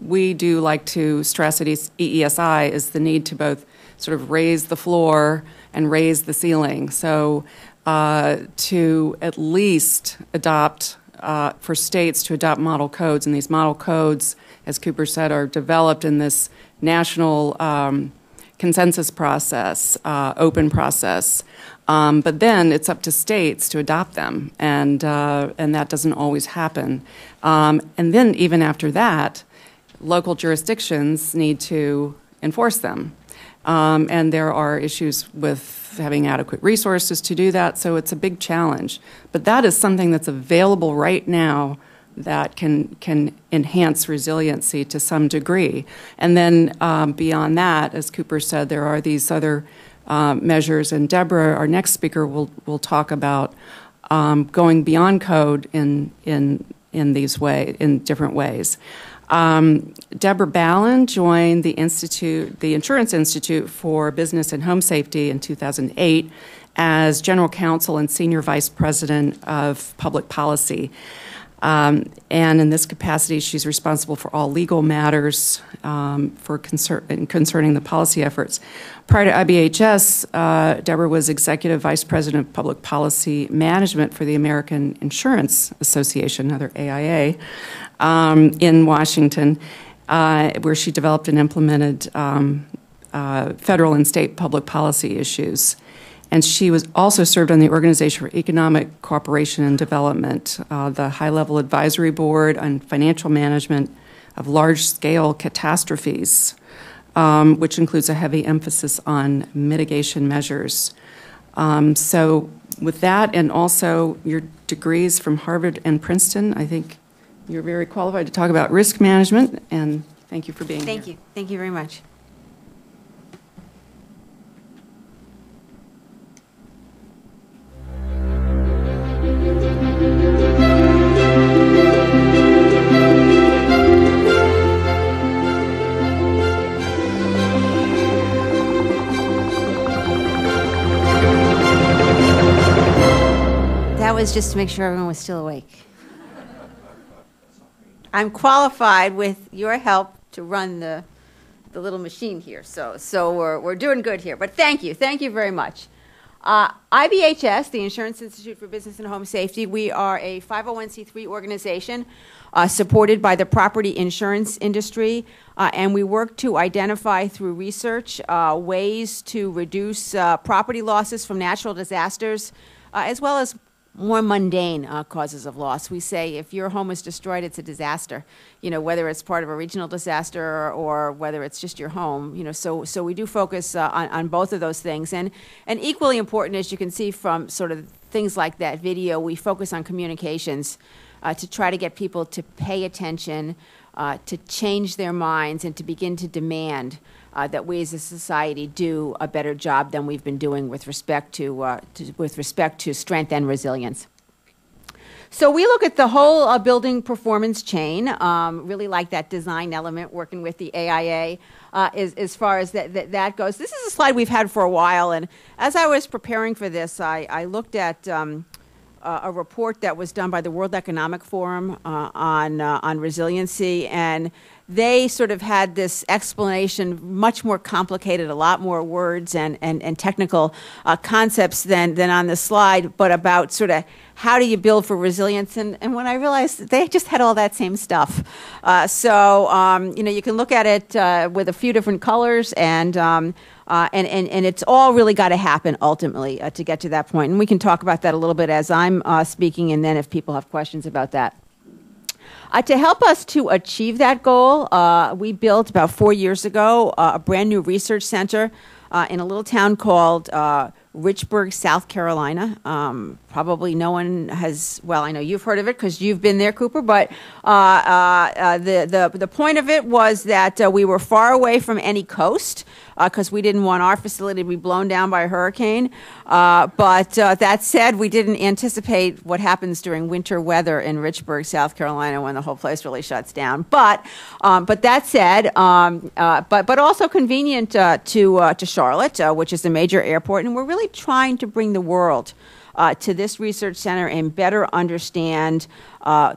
Speaker 1: we do like to stress at EESI is the need to both sort of raise the floor and raise the ceiling. So uh, to at least adopt, uh, for states to adopt model codes, and these model codes as Cooper said, are developed in this national um, consensus process, uh, open process. Um, but then it's up to states to adopt them, and uh, and that doesn't always happen. Um, and then even after that, local jurisdictions need to enforce them, um, and there are issues with having adequate resources to do that. So it's a big challenge. But that is something that's available right now that can can enhance resiliency to some degree. And then um, beyond that, as Cooper said, there are these other uh, measures. And Deborah, our next speaker, will will talk about um, going beyond code in in in these way in different ways. Um, Deborah Ballen joined the institute, the Insurance Institute for Business and Home Safety in 2008 as general counsel and senior vice president of public policy. Um, and in this capacity, she's responsible for all legal matters um, for concern, concerning the policy efforts. Prior to IBHS, uh, Deborah was executive vice president of public policy management for the American Insurance Association, another AIA, um, in Washington, uh, where she developed and implemented um, uh, federal and state public policy issues and she was also served on the Organization for Economic Cooperation and Development, uh, the high level advisory board on financial management of large scale catastrophes, um, which includes a heavy emphasis on mitigation measures. Um, so, with that, and also your degrees from Harvard and Princeton, I think you're very qualified to talk about risk management, and thank you for being
Speaker 4: thank
Speaker 1: here.
Speaker 4: Thank you. Thank you very much. Was just to make sure everyone was still awake. I'm qualified with your help to run the, the little machine here. So, so we're, we're doing good here. But thank you. Thank you very much. Uh, IBHS, the Insurance Institute for Business and Home Safety, we are a 501c3 organization uh, supported by the property insurance industry, uh, and we work to identify through research uh, ways to reduce uh, property losses from natural disasters, uh, as well as more mundane uh, causes of loss. We say if your home is destroyed, it's a disaster. You know, whether it's part of a regional disaster or, or whether it's just your home. You know, so so we do focus uh, on on both of those things, and and equally important, as you can see from sort of things like that video, we focus on communications uh, to try to get people to pay attention, uh, to change their minds, and to begin to demand uh, that we as a society do a better job than we've been doing with respect to, uh, to with respect to strength and resilience. So we look at the whole uh, building performance chain, um, really like that design element, working with the AIA uh, as, as, far as that, that, that, goes. This is a slide we've had for a while, and as I was preparing for this, I, I looked at um, uh, a report that was done by the World Economic Forum uh, on, uh, on resiliency, and they sort of had this explanation, much more complicated, a lot more words and, and, and technical uh, concepts than, than on the slide, but about sort of how do you build for resilience? And, and when I realized they just had all that same stuff. Uh, so, um, you know, you can look at it uh, with a few different colors and. Um, uh, and, and, and it's all really got to happen ultimately uh, to get to that point. And we can talk about that a little bit as I'm uh, speaking, and then if people have questions about that. Uh, to help us to achieve that goal, uh, we built about four years ago uh, a brand new research center uh, in a little town called uh, Richburg, South Carolina. Um, probably no one has. Well, I know you've heard of it because you've been there, Cooper. But uh, uh, uh, the the the point of it was that uh, we were far away from any coast because we didn't want our facility to be blown down by a hurricane. Uh, but uh, that said, we didn't anticipate what happens during winter weather in Richburg, South Carolina, when the whole place really shuts down. But um, but that said, um, but but also convenient to to Charlotte, which is a major airport, and we're really trying to bring the world uh, to this research center and better understand uh,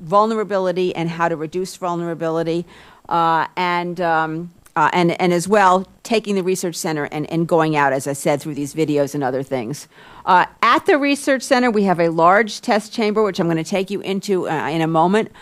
Speaker 4: vulnerability and how to reduce vulnerability, uh, and, um, uh, and, and as well taking the research center and, and going out, as I said, through these videos and other things. Uh, at the research center, we have a large test chamber, which I'm going to take you into uh, in a moment.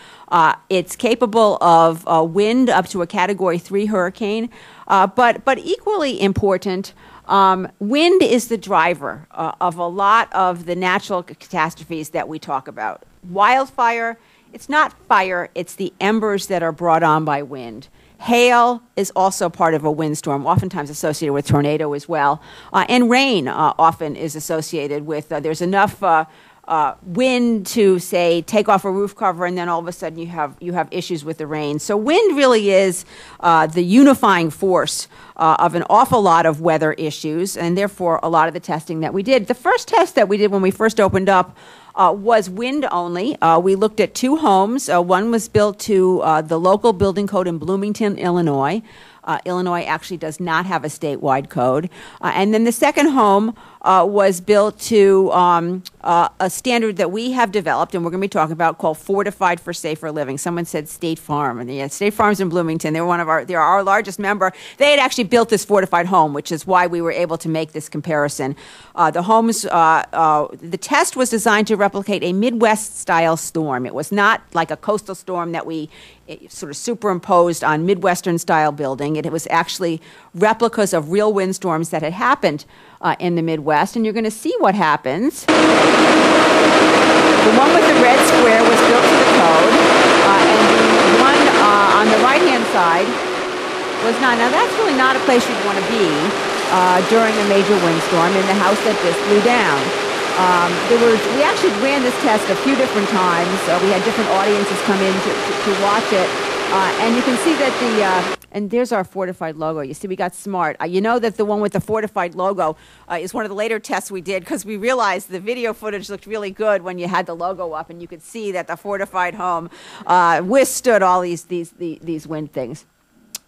Speaker 4: it's capable of wind up to a Category 3 hurricane, but, but equally important, um, wind is the driver uh, of a lot of the natural catastrophes that we talk about. Wildfire, it's not fire, it's the embers that are brought on by wind. Hail is also part of a windstorm, oftentimes associated with tornado as well. Uh, and rain uh, often is associated with, uh, there's enough uh, wind to say take off a roof cover and then all of a sudden you have you have issues with the rain so wind really is uh, the unifying force uh, of an awful lot of weather issues and therefore a lot of the testing that we did the first test that we did when we first opened up uh, was wind only. Uh, we looked at two homes. Uh, one was built to uh, the local building code in Bloomington, Illinois. Uh, Illinois actually does not have a statewide code. Uh, and then the second home uh, was built to um, uh, a standard that we have developed, and we're going to be talking about, called Fortified for Safer Living. Someone said State Farm, and yeah, State Farm's in Bloomington. They were one of our, they're our largest member. They had actually built this fortified home, which is why we were able to make this comparison. Uh, the homes, uh, the test was designed to replicate a Midwest-style storm. It was not like a coastal storm that we sort of superimposed on Midwestern-style building. It, it was actually replicas of real windstorms that had happened uh, in the Midwest, and you're going to see what happens. The one with the red square was built to the code, uh, and the one uh, on the right-hand side was not. Now, that's really not a place you'd want to be uh, during a major windstorm in the house that just blew down. Um, there was, we actually ran this test a few different times. Uh, we had different audiences come in to, to, to watch it. Uh, and you can see that the, and there's our fortified logo. You see, we got smart. Uh, you know that the one with the fortified logo uh, is one of the later tests we did because we realized the video footage looked really good when you had the logo up and you could see that the fortified home uh, withstood all these, these, these, these wind things.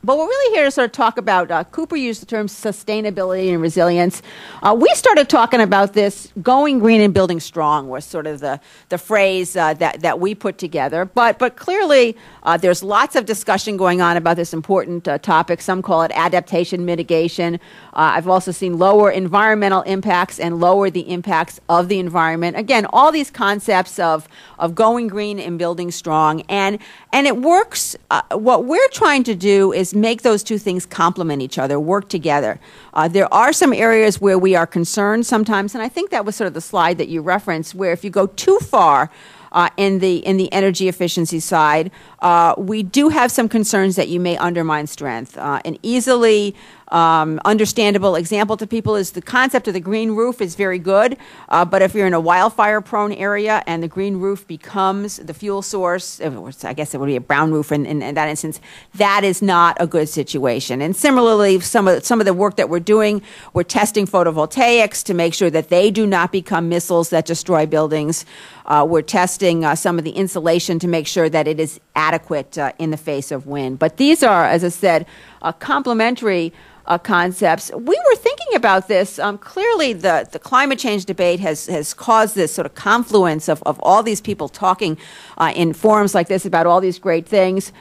Speaker 4: But we're really here to sort of talk about, uh, Cooper used the term sustainability and resilience. Uh, we started talking about this, going green and building strong was sort of the, the phrase uh, that, that we put together. But, but clearly, uh, there's lots of discussion going on about this important uh, topic. Some call it adaptation mitigation. Uh, I've also seen lower environmental impacts and lower the impacts of the environment. Again, all these concepts of, of going green and building strong. And, and it works. what we're trying to do is make those two things complement each other, work together. Uh, there are some areas where we are concerned sometimes, and I think that was sort of the slide that you referenced, where if you go too far, uh, in the in the energy efficiency side, uh, we do have some concerns that you may undermine strength. Uh, an easily um, understandable example to people is the concept of the green roof is very good, uh, but if you're in a wildfire prone area and the green roof becomes the fuel source, I guess it would be a brown roof in, in, in, that instance, that is not a good situation. And similarly, some of, some of the work that we're doing, we're testing photovoltaics to make sure that they do not become missiles that destroy buildings. Uh, we're testing uh, some of the insulation to make sure that it is adequate uh, in the face of wind. But these are, as I said, uh, complementary uh, concepts. We were thinking about this. Um, clearly, the, the climate change debate has, has caused this sort of confluence of, of all these people talking uh, in forums like this about all these great things.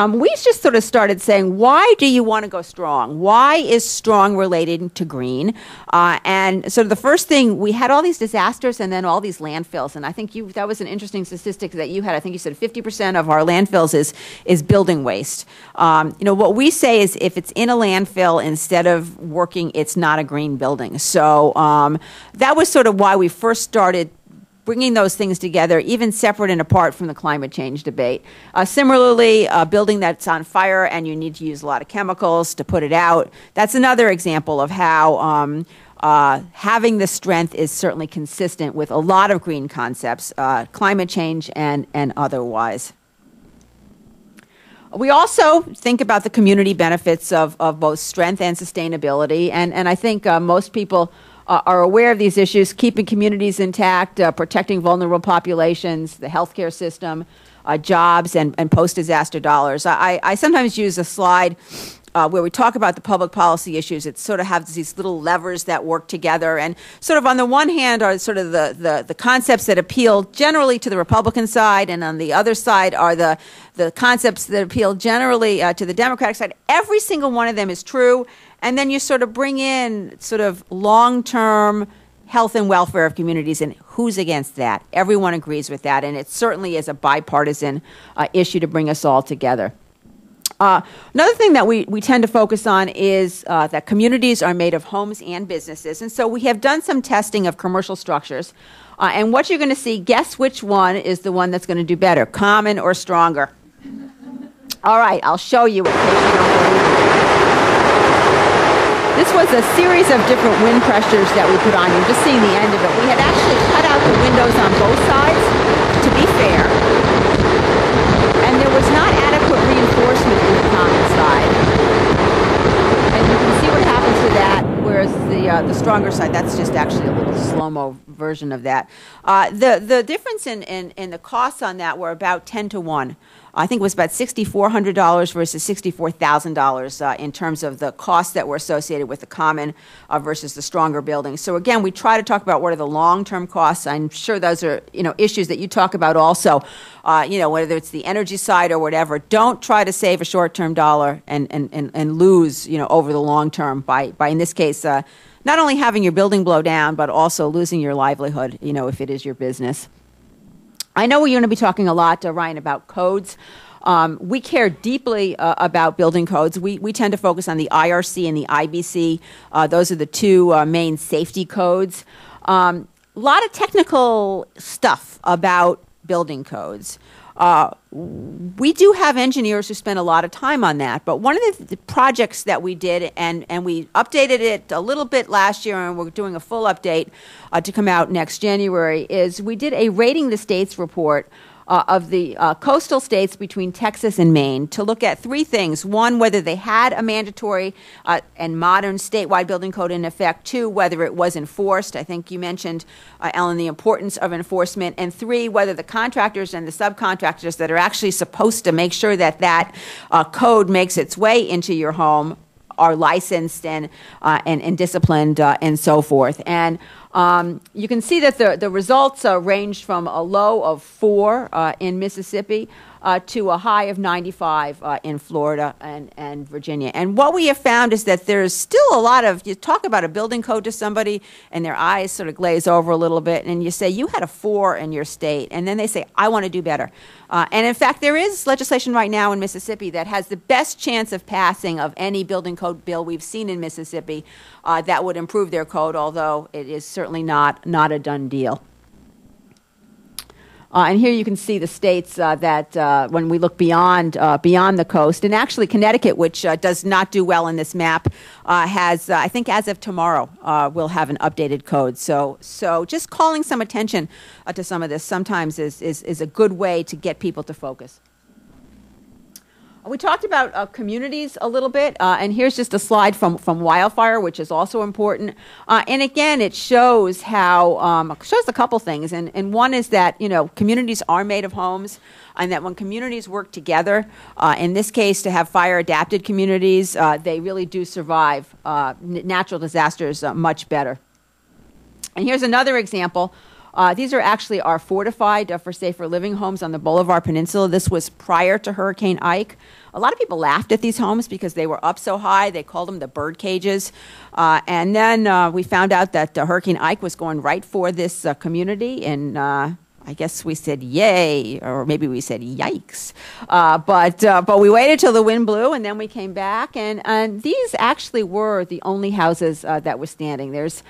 Speaker 4: Um, we just sort of started saying, why do you want to go strong? Why is strong related to green? Uh, and so the first thing, we had all these disasters and then all these landfills. And I think you, that was an interesting statistic that you had. I think you said 50% of our landfills is, is building waste. Um, you know, what we say is if it's in a landfill, instead of working, it's not a green building. So um, that was sort of why we first started bringing those things together, even separate and apart from the climate change debate. Uh, similarly, a building that's on fire and you need to use a lot of chemicals to put it out, that's another example of how. Um, uh, having the strength is certainly consistent with a lot of green concepts, uh, climate change and, and otherwise. We also think about the community benefits of, of both strength and sustainability, and, and I think uh, most people uh, are aware of these issues, keeping communities intact, uh, protecting vulnerable populations, the healthcare system, uh, jobs, and, and post disaster dollars. I, I sometimes use a slide uh, where we talk about the public policy issues, it sort of has these little levers that work together. And sort of on the one hand are sort of the, the, the concepts that appeal generally to the Republican side, and on the other side are the, the concepts that appeal generally uh, to the Democratic side. Every single one of them is true. And then you sort of bring in sort of long term health and welfare of communities, and who's against that? Everyone agrees with that, and it certainly is a bipartisan uh, issue to bring us all together. Uh, another thing that we, we tend to focus on is uh, that communities are made of homes and businesses. And so we have done some testing of commercial structures. Uh, and what you're going to see, guess which one is the one that's going to do better, common or stronger? All right, I'll show you in case you don't believe me. This was a series of different wind pressures that we put on. You're just seeing the end of it. We had actually cut out the windows on both sides to be fair. And there was not adequate reinforcement in the common side. And you can see what happens to that, whereas the, uh, the stronger side, that's just actually a little slow-mo version of that. Uh, the, the difference in, in, in the costs on that were about 10 to 1. I think it was about $6,400 versus $64,000 uh, in terms of the costs that were associated with the common uh, versus the stronger buildings. So again, we try to talk about what are the long-term costs. I'm sure those are you know issues that you talk about also. Uh, you know whether it's the energy side or whatever. Don't try to save a short-term dollar and, and, and, and lose you know over the long term by by in this case. Uh, not only having your building blow down, but also losing your livelihood, you know, if it is your business. I know we're going to be talking a lot, uh, Ryan, about codes. Um, we care deeply uh, about building codes. We, we tend to focus on the IRC and the IBC. Uh, those are the two uh, main safety codes. A um, lot of technical stuff about building codes. Uh, we do have engineers who spend a lot of time on that, but one of the, the, projects that we did, and, and we updated it a little bit last year, and we're doing a full update uh, to come out next January, is we did a rating the states report uh, of the uh, coastal states between Texas and Maine to look at three things. One, whether they had a mandatory uh, and modern statewide building code in effect. Two, whether it was enforced. I think you mentioned, uh, Ellen, the importance of enforcement. And three, whether the contractors and the subcontractors that are actually supposed to make sure that that uh, code makes its way into your home are licensed and, uh, and, and, disciplined uh, and so forth. And um, you can see that the, the results uh, from a low of four uh, in Mississippi uh, to a high of 95 uh, in Florida and, and Virginia. And what we have found is that there's still a lot of, you talk about a building code to somebody and their eyes sort of glaze over a little bit, and you say, You had a four in your state. And then they say, I want to do better. Uh, and in fact, there is legislation right now in Mississippi that has the best chance of passing of any building code bill we've seen in Mississippi uh, that would improve their code, although it is certainly not, not a done deal. Uh, and here you can see the states uh, that uh, when we look beyond uh, beyond the coast, and actually Connecticut, which uh, does not do well in this map, uh, has I think as of tomorrow will have an updated code. So so just calling some attention to some of this sometimes is, is is a good way to get people to focus. We talked about uh, communities a little bit, uh, and here's just a slide from, from wildfire, which is also important. Uh, and again, it shows how um, shows a couple things, and, and one is that you know communities are made of homes, and that when communities work together, uh, in this case, to have fire adapted communities, uh, they really do survive uh, natural disasters much better. And here's another example Uh, these are actually our fortified uh, for safer living homes on the Bolivar Peninsula. This was prior to Hurricane Ike. A lot of people laughed at these homes because they were up so high. They called them the bird cages. Uh, and then uh, we found out that uh, Hurricane Ike was going right for this uh, community. And uh, I guess we said yay, or maybe we said yikes. Uh, but, uh, but we waited till the wind blew, and then we came back. And, and these actually were the only houses uh, that were standing. There's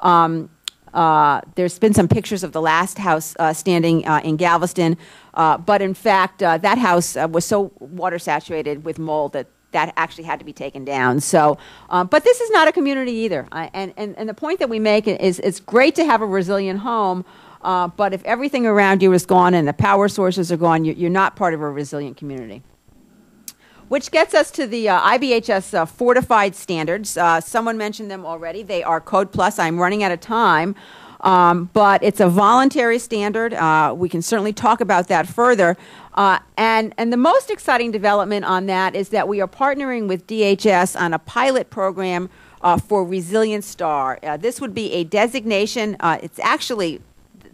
Speaker 4: um, uh, there's been some pictures of the last house uh, standing uh, in Galveston, uh, but in fact, uh, that house uh, was so water saturated with mold that that actually had to be taken down. So, but this is not a community either. And, and, and the point that we make is it's great to have a resilient home, but if everything around you is gone and the power sources are gone, you're, you're not part of a resilient community which gets us to the uh, IBHS uh, fortified standards. Uh, someone mentioned them already. They are Code Plus. I'm running out of time, um, but it's a voluntary standard. Uh, we can certainly talk about that further. Uh, and, and the most exciting development on that is that we are partnering with DHS on a pilot program uh, for Resilient Star. this would be a designation. it's actually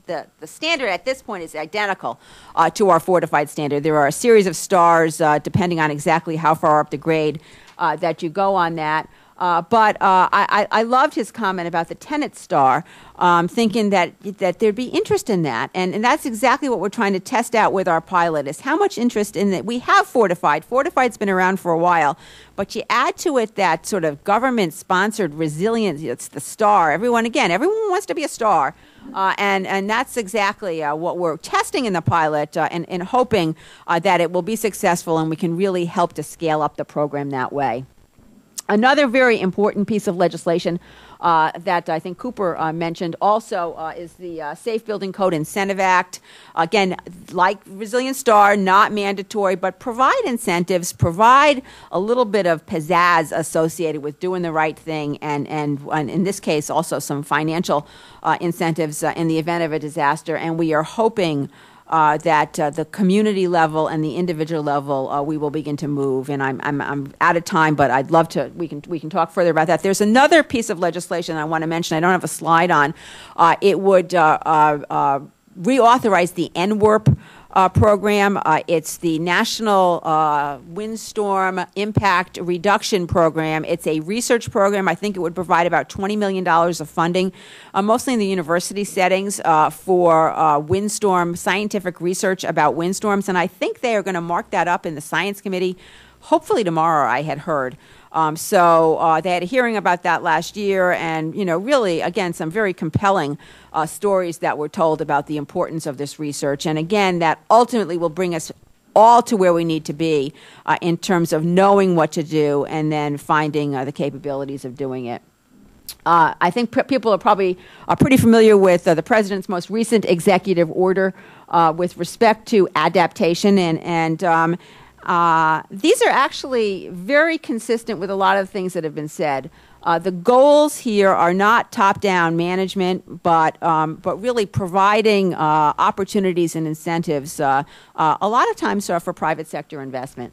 Speaker 4: the, the standard at this point is identical uh, to our fortified standard. There are a series of stars, uh, depending on exactly how far up the grade uh, that you go on that. Uh, but uh, I, I, loved his comment about the tenant star, um, thinking that that there'd be interest in that, and, and that's exactly what we're trying to test out with our pilot: is how much interest in that we have fortified. Fortified's been around for a while, but you add to it that sort of government-sponsored resilience. It's the star. Everyone again, everyone wants to be a star. Uh, and, and that's exactly uh, what we're testing in the pilot uh, and, and hoping uh, that it will be successful and we can really help to scale up the program that way. Another very important piece of legislation uh, that I think Cooper uh, mentioned also uh, is the uh, Safe Building Code Incentive Act. Again, like Resilient Star, not mandatory, but provide incentives, provide a little bit of pizzazz associated with doing the right thing, and, and, and in this case, also some financial uh, incentives in the event of a disaster. And we are hoping uh, that uh, the community level and the individual level uh, we will begin to move. And I'm, I'm, I'm out of time, but I'd love to. We can we can talk further about that. There's another piece of legislation I want to mention. I don't have a slide on. Uh, it would uh, uh, reauthorize the NWIRP uh, program. Uh, it's the National uh, Windstorm Impact Reduction Program. It's a research program. I think it would provide about $20 million of funding, uh, mostly in the university settings, uh, for uh, windstorm scientific research about windstorms. And I think they are going to mark that up in the Science Committee, hopefully tomorrow, I had heard. Um, so uh, they had a hearing about that last year, and you know, really, again, some very compelling uh, stories that were told about the importance of this research. And again, that ultimately will bring us all to where we need to be uh, in terms of knowing what to do and then finding uh, the capabilities of doing it. Uh, I think people are probably uh, pretty familiar with uh, the president's most recent executive order uh, with respect to adaptation, and and um, uh, these are actually very consistent with a lot of things that have been said. Uh, the goals here are not top-down management, but um, but really providing uh, opportunities and incentives. Uh, uh, a lot of times for private sector investment.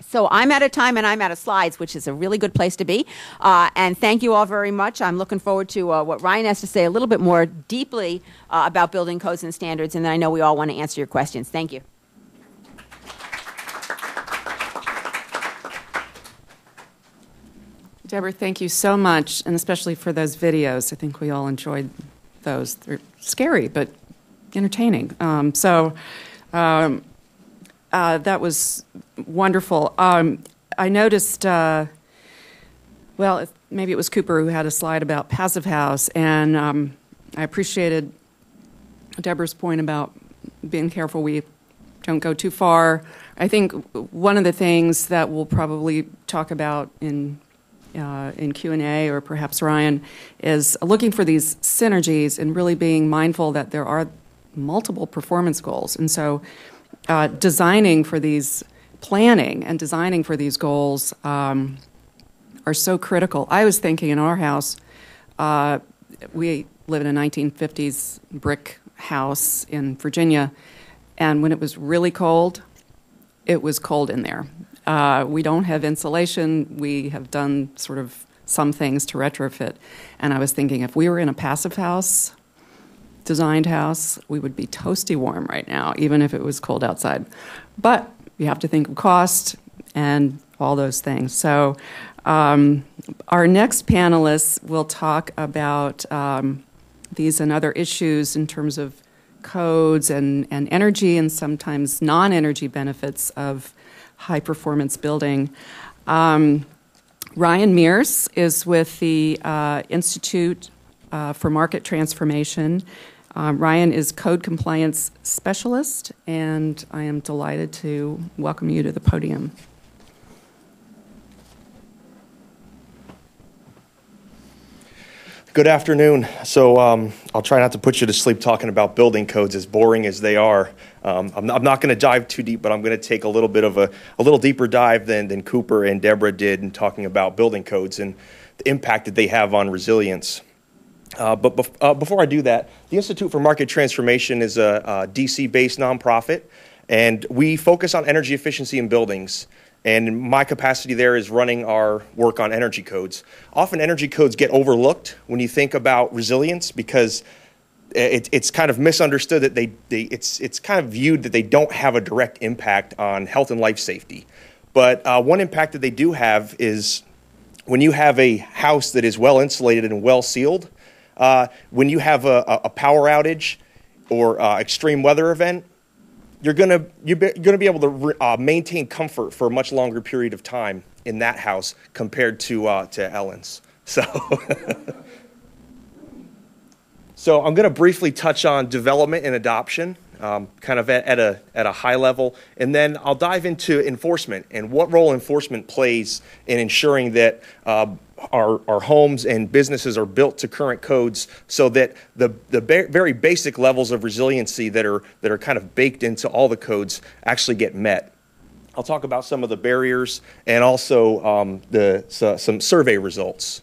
Speaker 4: So I'm out of time and I'm out of slides, which is a really good place to be. Uh, and thank you all very much. I'm looking forward to what Ryan has to say a little bit more deeply about building codes and standards. And then I know we all want to answer your questions. Thank you.
Speaker 1: Deborah, thank you so much, and especially for those videos. I think we all enjoyed those. They're scary, but entertaining. Um, so um, uh, that was wonderful. Um, I noticed, uh, well, maybe it was Cooper who had a slide about Passive House, and um, I appreciated Deborah's point about being careful we don't go too far. I think one of the things that we'll probably talk about in uh, in Q&A or perhaps Ryan is looking for these synergies and really being mindful that there are multiple performance goals. And so uh, designing for these, planning and designing for these goals um, are so critical. I was thinking in our house, uh, we live in a 1950s brick house in Virginia, and when it was really cold, it was cold in there. Uh, we don't have insulation. We have done sort of some things to retrofit. And I was thinking if we were in a passive house, designed house, we would be toasty warm right now, even if it was cold outside. But you have to think of cost and all those things. So, um, our next panelists will talk about um, these and other issues in terms of codes and, and energy and sometimes non energy benefits of high performance building. Um, Ryan Meres is with the uh, Institute uh, for Market Transformation. Uh, Ryan is code compliance specialist, and I am delighted to welcome you to the podium.
Speaker 5: Good afternoon. So um, I'll try not to put you to sleep talking about building codes, as boring as they are. Um, I'm not, not going to dive too deep, but I'm going to take a little bit of a, a little deeper dive than, than Cooper and Deborah did in talking about building codes and the impact that they have on resilience. Uh, but bef- uh, before I do that, the Institute for Market Transformation is a, a DC based nonprofit, and we focus on energy efficiency in buildings. And my capacity there is running our work on energy codes. Often, energy codes get overlooked when you think about resilience because it, it's kind of misunderstood that they, they it's, it's kind of viewed that they don't have a direct impact on health and life safety. But uh, one impact that they do have is when you have a house that is well insulated and well sealed, uh, when you have a, a power outage or uh, extreme weather event, you're going to you're to be able to uh, maintain comfort for a much longer period of time in that house compared to uh, to Ellen's. So. so I'm going to briefly touch on development and adoption, um, kind of at, at, a at a high level, and then I'll dive into enforcement and what role enforcement plays in ensuring that uh, our, our homes and businesses are built to current codes so that the, the ba- very basic levels of resiliency that are, that are kind of baked into all the codes actually get met. I'll talk about some of the barriers and also um, the, so, some survey results.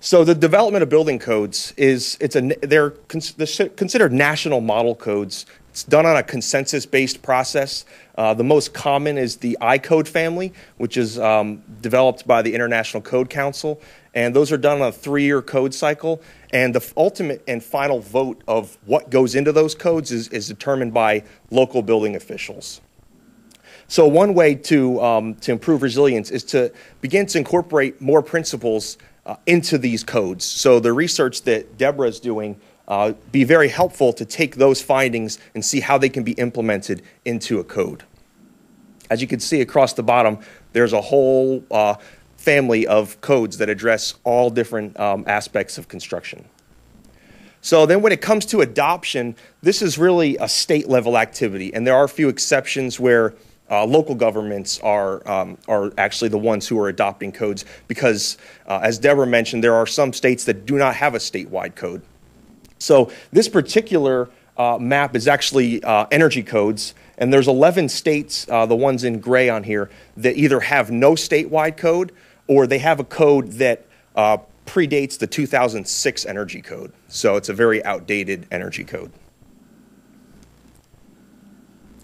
Speaker 5: So the development of building codes is it's a they're considered national model codes. It's done on a consensus-based process uh, the most common is the I-Code family, which is um, developed by the International Code Council. And those are done on a three year code cycle. And the ultimate and final vote of what goes into those codes is, is determined by local building officials. So, one way to, um, to improve resilience is to begin to incorporate more principles uh, into these codes. So, the research that Deborah is doing uh, be very helpful to take those findings and see how they can be implemented into a code. As you can see across the bottom, there's a whole uh, family of codes that address all different um, aspects of construction. So then when it comes to adoption, this is really a state level activity, and there are a few exceptions where uh, local governments are, um, are actually the ones who are adopting codes because, uh, as Deborah mentioned, there are some states that do not have a statewide code. So this particular uh, map is actually uh, energy codes, and there's 11 states, uh, the ones in gray on here, that either have no statewide code or they have a code that uh, predates the 2006 energy code. So it's a very outdated energy code.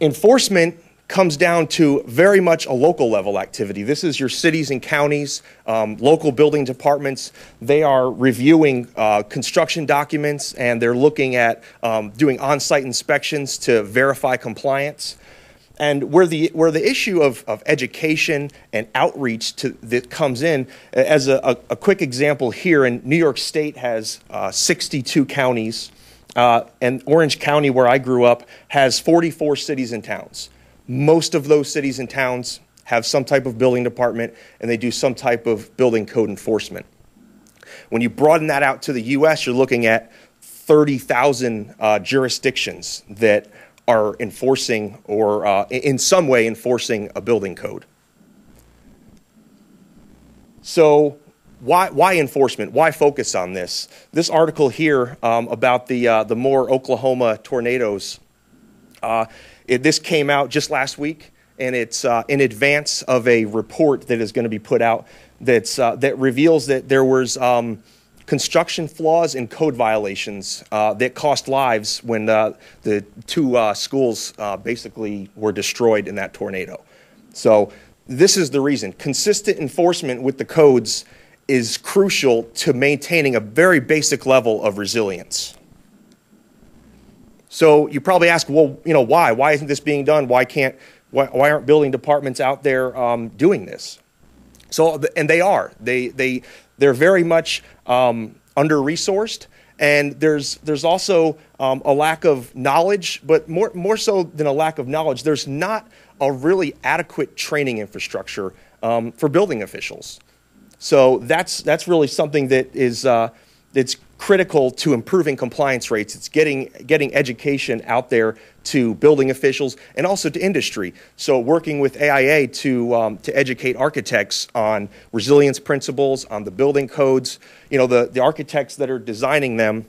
Speaker 5: Enforcement comes down to very much a local level activity. This is your cities and counties, um, local building departments. They are reviewing uh, construction documents and they're looking at um, doing on site inspections to verify compliance. And where the, where the issue of, of education and outreach to, that comes in, as a, a, a quick example here, in New York State has uh, 62 counties, uh, and Orange County, where I grew up, has 44 cities and towns. Most of those cities and towns have some type of building department and they do some type of building code enforcement. When you broaden that out to the US, you're looking at 30,000 uh, jurisdictions that are enforcing or uh, in some way enforcing a building code. So, why, why enforcement? Why focus on this? This article here um, about the, uh, the Moore, Oklahoma tornadoes uh, it, this came out just last week, and it's uh, in advance of a report that is going to be put out that's, uh, that reveals that there was um, construction flaws and code violations uh, that cost lives when uh, the two uh, schools uh, basically were destroyed in that tornado. So this is the reason. Consistent enforcement with the codes is crucial to maintaining a very basic level of resilience. So you probably ask, well, you know, why? Why isn't this being done? Why can't? Why, why aren't building departments out there um, doing this? So, and they are. They they they're very much um, under resourced, and there's there's also um, a lack of knowledge, but more more so than a lack of knowledge, there's not a really adequate training infrastructure um, for building officials. So that's that's really something that is uh, that's critical to improving compliance rates. It's getting getting education out there to building officials and also to industry. So working with AIA to um, to educate architects on resilience principles, on the building codes. You know, the, the architects that are designing them.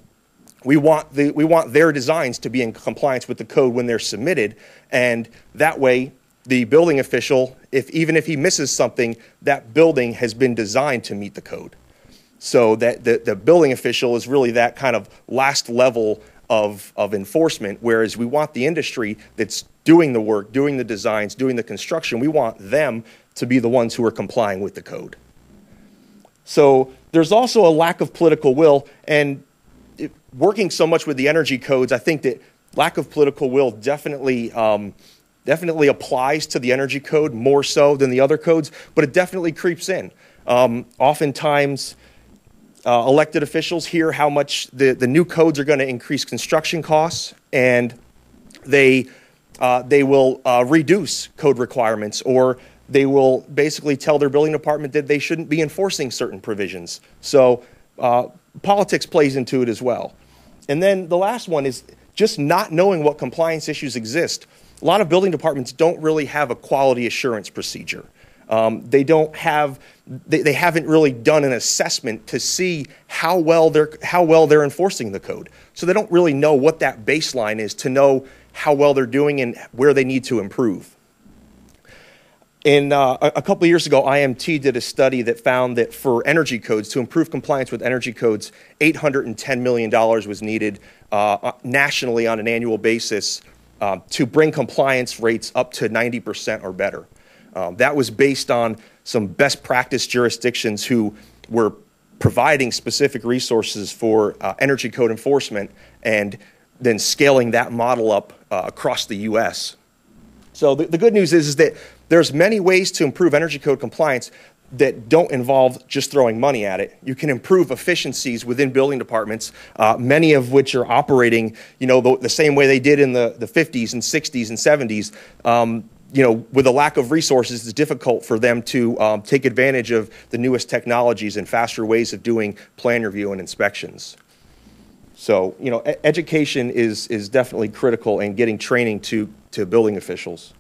Speaker 5: We want, the, we want their designs to be in compliance with the code when they're submitted, and that way the building official, if, even if he misses something, that building has been designed to meet the code. So that the, the building official is really that kind of last level of, of enforcement, whereas we want the industry that's doing the work, doing the designs, doing the construction, we want them to be the ones who are complying with the code. So there's also a lack of political will, and it, working so much with the energy codes, I think that lack of political will definitely um, definitely applies to the energy code more so than the other codes, but it definitely creeps in. Um, oftentimes, uh, elected officials hear how much the, the new codes are going to increase construction costs, and they, uh, they will uh, reduce code requirements or they will basically tell their building department that they shouldn't be enforcing certain provisions. So uh, politics plays into it as well. And then the last one is just not knowing what compliance issues exist. A lot of building departments don't really have a quality assurance procedure. Um, they don't have, they, they haven't really done an assessment to see how well they're how well they're enforcing the code. So they don't really know what that baseline is to know how well they're doing and where they need to improve. In uh, a couple of years ago, IMT did a study that found that for energy codes, to improve compliance with energy codes, $810 million was needed uh, nationally on an annual basis uh, to bring compliance rates up to 90% or better. Um, that was based on some best practice jurisdictions who were providing specific resources for uh, energy code enforcement and then scaling that model up uh, across the U.S. So the, the good news is, is that there's many ways to improve energy code compliance that don't involve just throwing money at it. You can improve efficiencies within building departments, uh, many of which are operating, you know, the, the, same way they did in the, the 50s and 60s and 70s. Um, you know, with a lack of resources, it's difficult for them to um, take advantage of the newest technologies and faster ways of doing plan review and inspections. So, you know, education is, is definitely critical in getting training to, to building officials.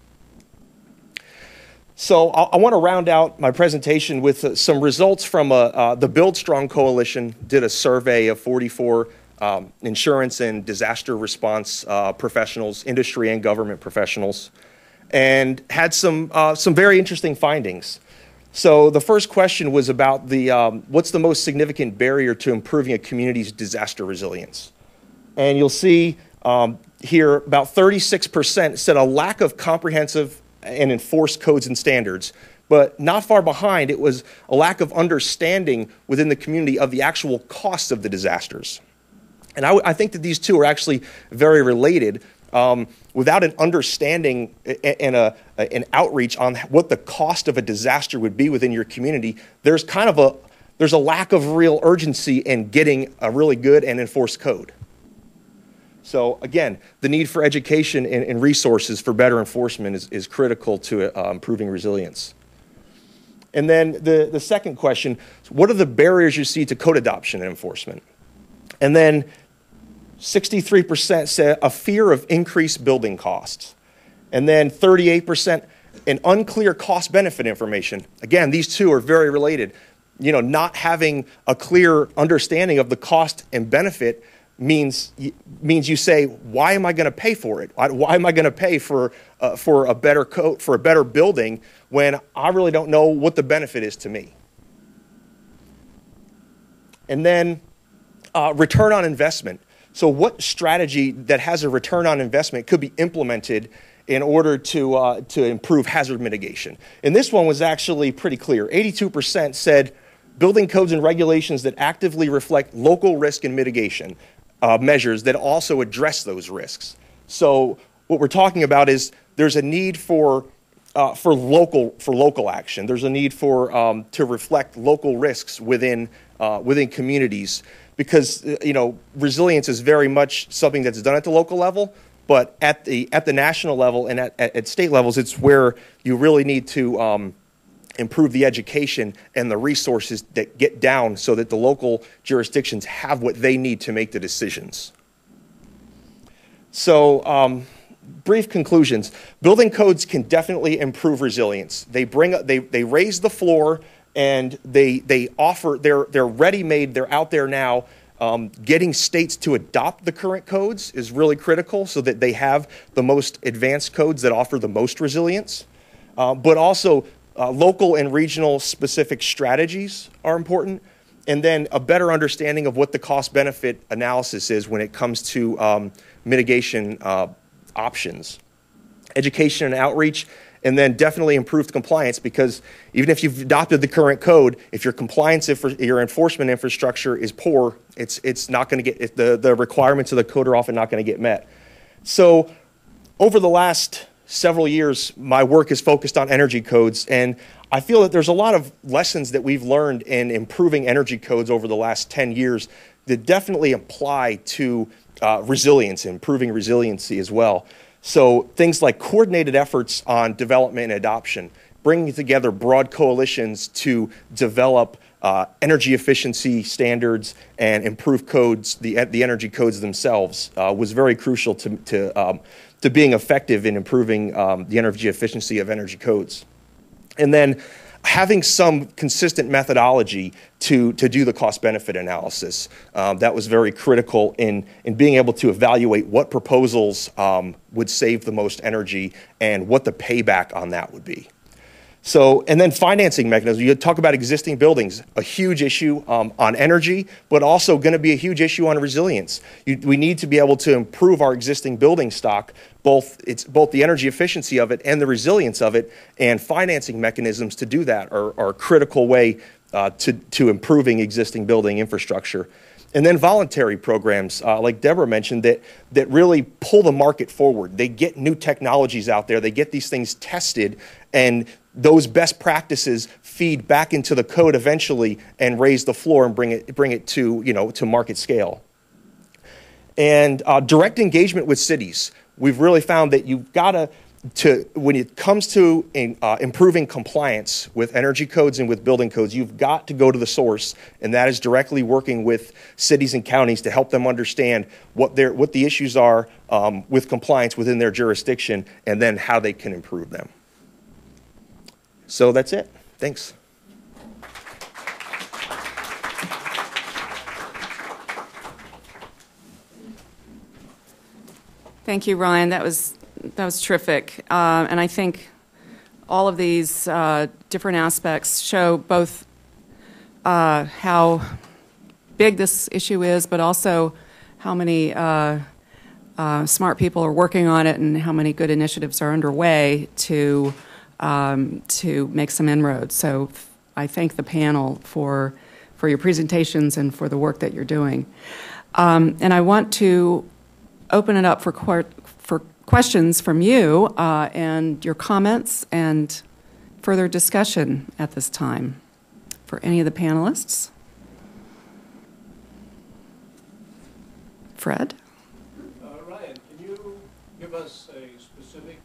Speaker 5: So I, I want to round out my presentation with uh, some results from uh, uh, the Build Strong Coalition did a survey of 44 um, insurance and disaster response uh, professionals, industry and government professionals and had some, uh, some very interesting findings. So the first question was about the, um, what's the most significant barrier to improving a community's disaster resilience? And you'll see um, here about 36% said a lack of comprehensive and enforced codes and standards. But not far behind, it was a lack of understanding within the community of the actual costs of the disasters. And I, I think that these two are actually very related um, without an understanding and a, an outreach on what the cost of a disaster would be within your community, there's kind of a there's a lack of real urgency in getting a really good and enforced code. So again, the need for education and, and resources for better enforcement is, is critical to uh, improving resilience. And then the, the second question, what are the barriers you see to code adoption and enforcement? And then 63% said a fear of increased building costs. And then 38% an unclear cost benefit information. Again, these two are very related. You know, not having a clear understanding of the cost and benefit means means you say, why am I going to pay for it? Why, am I going to pay for uh, for a better coat for a better building when I really don't know what the benefit is to me? And then uh, return on investment. So, what strategy that has a return on investment could be implemented in order to, uh, to improve hazard mitigation? And this one was actually pretty clear. 82% said building codes and regulations that actively reflect local risk and mitigation. uh, measures that also address those risks. So what we're talking about is there's a need for uh, for local for local action. There's a need for um, to reflect local risks within uh, within communities because uh, you know resilience is very much something that's done at the local level, but at the at the national level and at, at, at state levels, it's where you really need to um, improve the education and the resources that get down so that the local jurisdictions have what they need to make the decisions. So. Um, brief conclusions. Building codes can definitely improve resilience. They bring they they raise the floor and they they offer they're they're ready made. They're out there now. Um, getting states to adopt the current codes is really critical so that they have the most advanced codes that offer the most resilience. Uh, but also, uh, local and regional specific strategies are important. And then a better understanding of what the cost benefit analysis is when it comes to um, mitigation uh, options. Education and outreach, and then definitely improved compliance because even if you've adopted the current code, if your compliance, if your enforcement infrastructure is poor, it's, it's not going to get, the, the requirements of the code are often not going to get met. So over the last several years, my work is focused on energy codes, and I feel that there's a lot of lessons that we've learned in improving energy codes over the last 10 years that definitely apply to uh, resilience, improving resiliency as well. So things like coordinated efforts on development and adoption, bringing together broad coalitions to develop uh, energy efficiency standards and improve codes, the, the energy codes themselves, uh, was very crucial to, to, um, to being effective in improving um, the energy efficiency of energy codes. And then having some consistent methodology to, to do the cost benefit analysis. Um, that was very critical in, in being able to evaluate what proposals um, would save the most energy and what the payback on that would be. So, and then financing mechanisms. You talk about existing buildings, a huge issue um, on energy, but also going to be a huge issue on resilience. You, we need to be able to improve our existing building stock, both it's both the energy efficiency of it and the resilience of it, and financing mechanisms to do that are, are a critical way uh, to, to improving existing building infrastructure. And then voluntary programs, uh, like Deborah mentioned, that, that really pull the market forward. They get new technologies out there, they get these things tested, and those best practices feed back into the code eventually and raise the floor and bring it, bring it to, you know, to market scale. And uh, direct engagement with cities. We've really found that you've got to, to when it comes to in, uh, improving compliance with energy codes and with building codes, you've got to go to the source, and that is directly working with cities and counties to help them understand what, their, what the issues are um, with compliance within their jurisdiction and then how they can improve them. So that's it. Thanks.
Speaker 1: Thank you, Ryan. That was that was terrific, uh, and I think all of these uh, different aspects show both uh, how big this issue is, but also how many uh, uh, smart people are working on it, and how many good initiatives are underway to um, to make some inroads. So I thank the panel for, for your presentations and for the work that you're doing. Um, and I want to open it up for, for questions from you uh, and your comments and further discussion at this time for any of the panelists. Fred?
Speaker 6: Uh, Ryan, can you give us a specific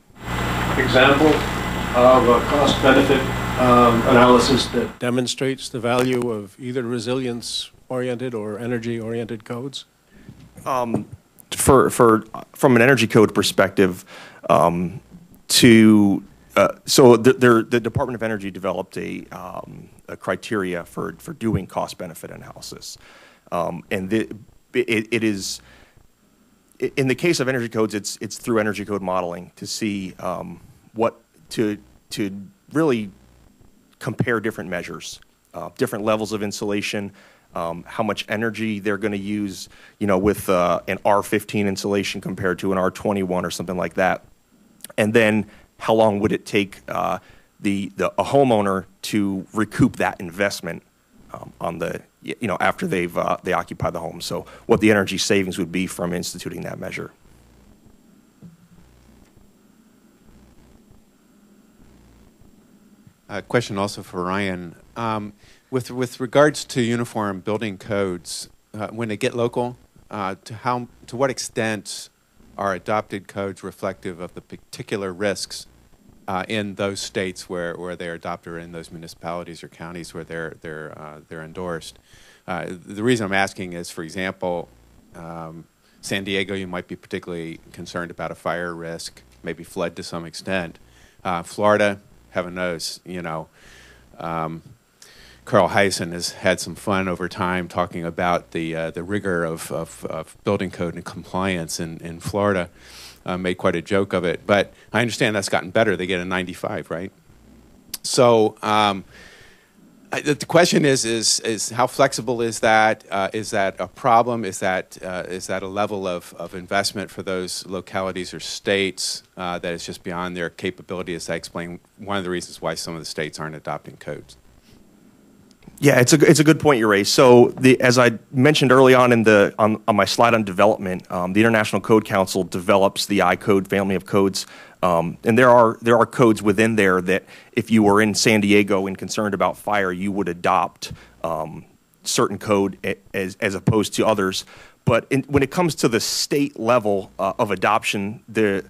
Speaker 6: example of a cost benefit um, analysis that demonstrates the value of either resilience oriented or energy oriented codes?
Speaker 5: Um, for, for, from an energy code perspective, um, to uh, so the, the, Department of Energy developed a, um, a, criteria for, for doing cost benefit analysis. Um, and the, it, it is, in the case of energy codes, it's, it's through energy code modeling to see um, what to, to really compare different measures, uh, different levels of insulation, um, how much energy they're going to use, you know, with uh, an R15 insulation compared to an R21 or something like that. And then how long would it take uh, the, the, a homeowner to recoup that investment um, on the, you know, after they've, uh, they occupy the home. So what the energy savings would be from instituting that measure.
Speaker 7: A question also for Ryan. Um, with with regards to uniform building codes, uh, when they get local, uh, to how to what extent are adopted codes reflective of the particular risks uh, in those states where, where they're adopted, or in those municipalities or counties where they're they're uh, they're endorsed? Uh, the reason I'm asking is, for example, um, San Diego, you might be particularly concerned about a fire risk, maybe flood to some extent. Uh, Florida, heaven knows, you know. Um, Carl Hiaasen has had some fun over time talking about the uh, the rigor of, of, of, building code and compliance in, in Florida. Uh, made quite a joke of it, but I understand that's gotten better. They get a 95, right? So um, the question is, is, is how flexible is that? Uh, is that a problem? Is that, uh, is that a level of, of investment for those localities or states uh, that is just beyond their capability? As I explained, one of the reasons why some of the states aren't adopting codes.
Speaker 5: Yeah, it's a it's a good point you raised. So the as I mentioned early on in the on, on my slide on development, um, the International Code Council develops the I-Code family of codes, um, and there are there are codes within there that if you were in San Diego and concerned about fire, you would adopt um, certain code as as opposed to others. But in, when it comes to the state level uh, of adoption, the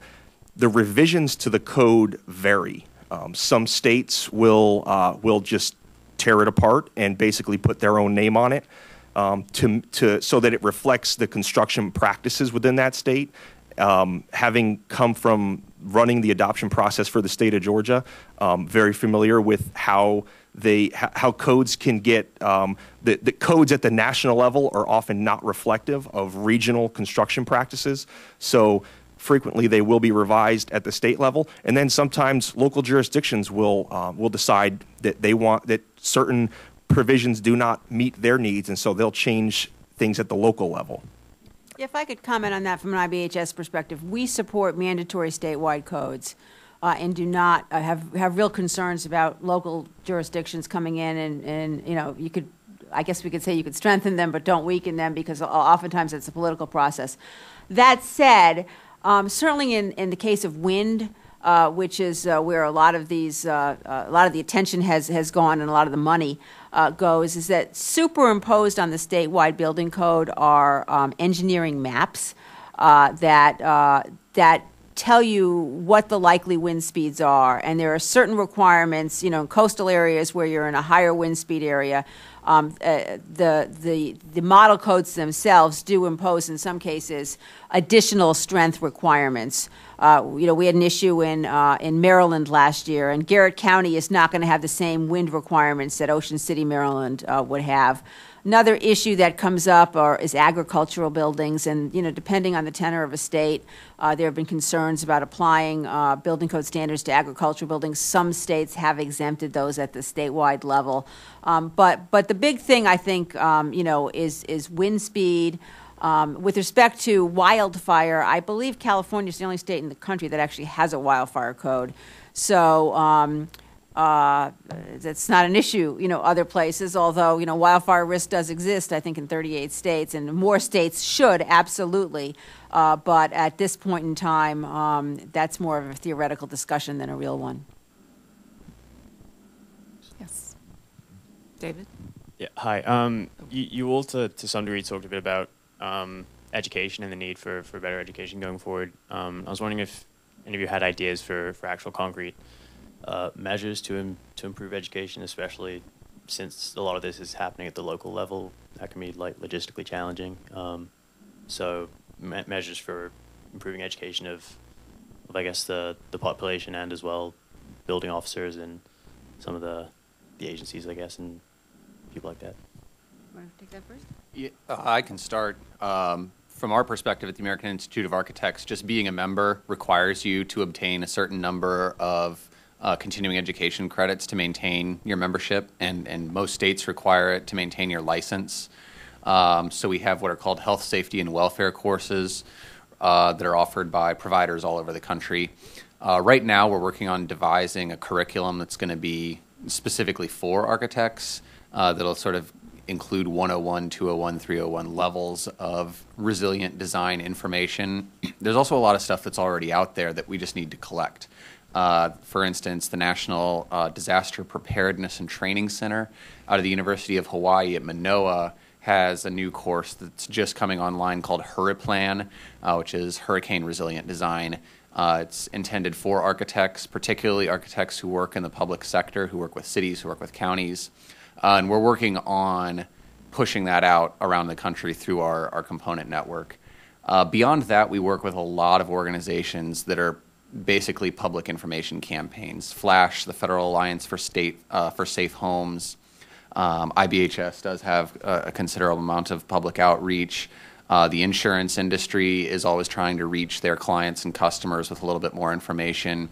Speaker 5: the revisions to the code vary. Um, some states will uh, will just tear it apart and basically put their own name on it um, to, to, so that it reflects the construction practices within that state. Um, having come from running the adoption process for the state of Georgia, um, very familiar with how they how codes can get um, the, the codes at the national level are often not reflective of regional construction practices. So frequently they will be revised at the state level, and then sometimes local jurisdictions will uh, will decide that they want that certain provisions do not meet their needs, and so they'll change things at the local level.
Speaker 4: If I could comment on that from an IBHS perspective, we support mandatory statewide codes. Uh, and do not uh, have have real concerns about local jurisdictions coming in and, and you know you could I guess we could say you could strengthen them but don't weaken them because oftentimes it's a political process. That said, um, certainly in, in the case of wind, uh, which is uh, where a lot of these, uh, uh, a lot of the attention has, has gone and a lot of the money uh, goes, is that superimposed on the statewide building code are um, engineering maps that that tell you what the likely wind speeds are, and there are certain requirements, you know, in coastal areas where you're in a higher wind speed area. Um, uh, the, the, the model codes themselves do impose, in some cases, additional strength requirements. Uh, you know, we had an issue in, uh, in Maryland last year, and Garrett County is not going to have the same wind requirements that Ocean City, Maryland uh, would have. Another issue that comes up are, is agricultural buildings, and you know, depending on the tenor of a state, uh, there have been concerns about applying uh, building code standards to agricultural buildings. Some states have exempted those at the statewide level, um, but but the big thing I think um, you know is is wind speed. Um, with respect to wildfire, I believe California is the only state in the country that actually has a wildfire code. So um, uh, that's not an issue, you know, other places, although, you know, wildfire risk does exist, I think, in 38 states, and more states should, absolutely. Uh, but at this point in time, um, that's more of a theoretical discussion than a real one.
Speaker 1: Yes. David?
Speaker 8: Yeah, hi. Um, you, you all, to, to some degree, talked a bit about um, education and the need for, for better education going forward. Um, I was wondering if any of you had ideas for, for actual concrete uh, measures to Im- to improve education, especially since a lot of this is happening at the local level. That can be like logistically challenging. Um, so me- measures for improving education of, of, I guess the the population and as well building officers and some of the the agencies, I guess, and people like that.
Speaker 4: Want to take that first?
Speaker 3: Yeah, uh, I can start. Um, from our perspective at the American Institute of Architects, just being a member requires you to obtain a certain number of uh, continuing education credits to maintain your membership, and, and most states require it to maintain your license. Um, so we have what are called health, safety, and welfare courses uh, that are offered by providers all over the country. Uh, right now, we're working on devising a curriculum that's going to be specifically for architects uh, that'll sort of include 101, 201, 301 levels of resilient design information. There's also a lot of stuff that's already out there that we just need to collect. Uh, for instance, the National uh, Disaster Preparedness and Training Center out of the University of Hawaii at Manoa has a new course that's just coming online called Hurriplan, uh, which is Hurricane Resilient Design. Uh, it's intended for architects, particularly architects who work in the public sector, who work with cities, who work with counties. Uh, and we're working on pushing that out around the country through our, our component network. Uh, beyond that, we work with a lot of organizations that are basically public information campaigns. Flash, the Federal Alliance for State uh, for Safe Homes, um, IBHS does have a, a, considerable amount of public outreach. Uh, the insurance industry is always trying to reach their clients and customers with a little bit more information,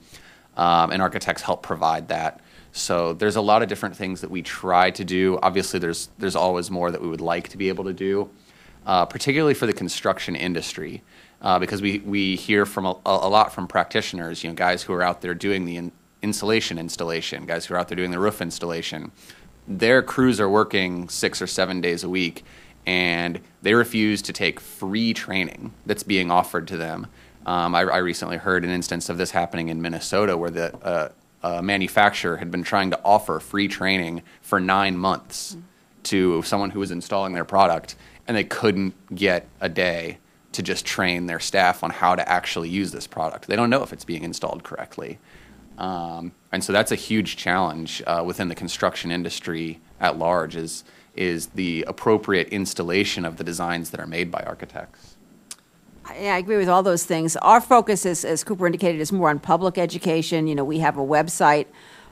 Speaker 3: um, and architects help provide that. So there's a lot of different things that we try to do. Obviously, there's there's always more that we would like to be able to do, uh, particularly for the construction industry uh, because we, we hear from a, a, lot from practitioners, you know, guys who are out there doing the in, insulation installation, guys who are out there doing the roof installation. Their crews are working six or seven days a week, and they refuse to take free training that's being offered to them. Um, I, I, recently heard an instance of this happening in Minnesota where the uh, uh, manufacturer had been trying to offer free training for nine months mm-hmm. to someone who was installing their product, and they couldn't get a day to just train their staff on how to actually use this product. They don't know if it's being installed correctly. Um, and so that's a huge challenge uh, within the construction industry at large is, is the appropriate installation of the designs that are made by architects.
Speaker 4: Yeah, I agree with all those things. Our focus, is, as Cooper indicated, is more on public education. You know, we have a website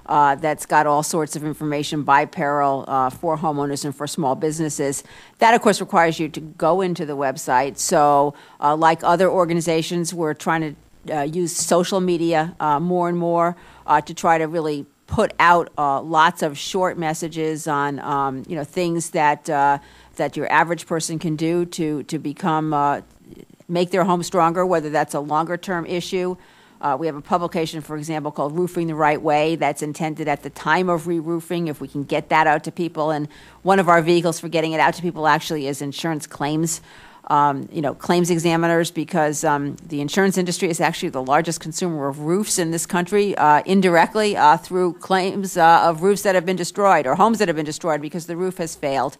Speaker 4: uh, that's got all sorts of information by peril uh, for homeowners and for small businesses. That, of course, requires you to go into the website. So, uh, like other organizations, we're trying to uh, use social media uh, more and more uh, to try to really put out lots of short messages on um, you know things that that your average person can do to to become make their home stronger, whether that's a longer term issue. Uh, we have a publication, for example, called Roofing the Right Way that's intended at the time of re roofing, if we can get that out to people. And one of our vehicles for getting it out to people actually is insurance claims. Um, you know, claims examiners, because um, the insurance industry is actually the largest consumer of roofs in this country, uh, indirectly uh, through claims uh, of roofs that have been destroyed or homes that have been destroyed because the roof has failed.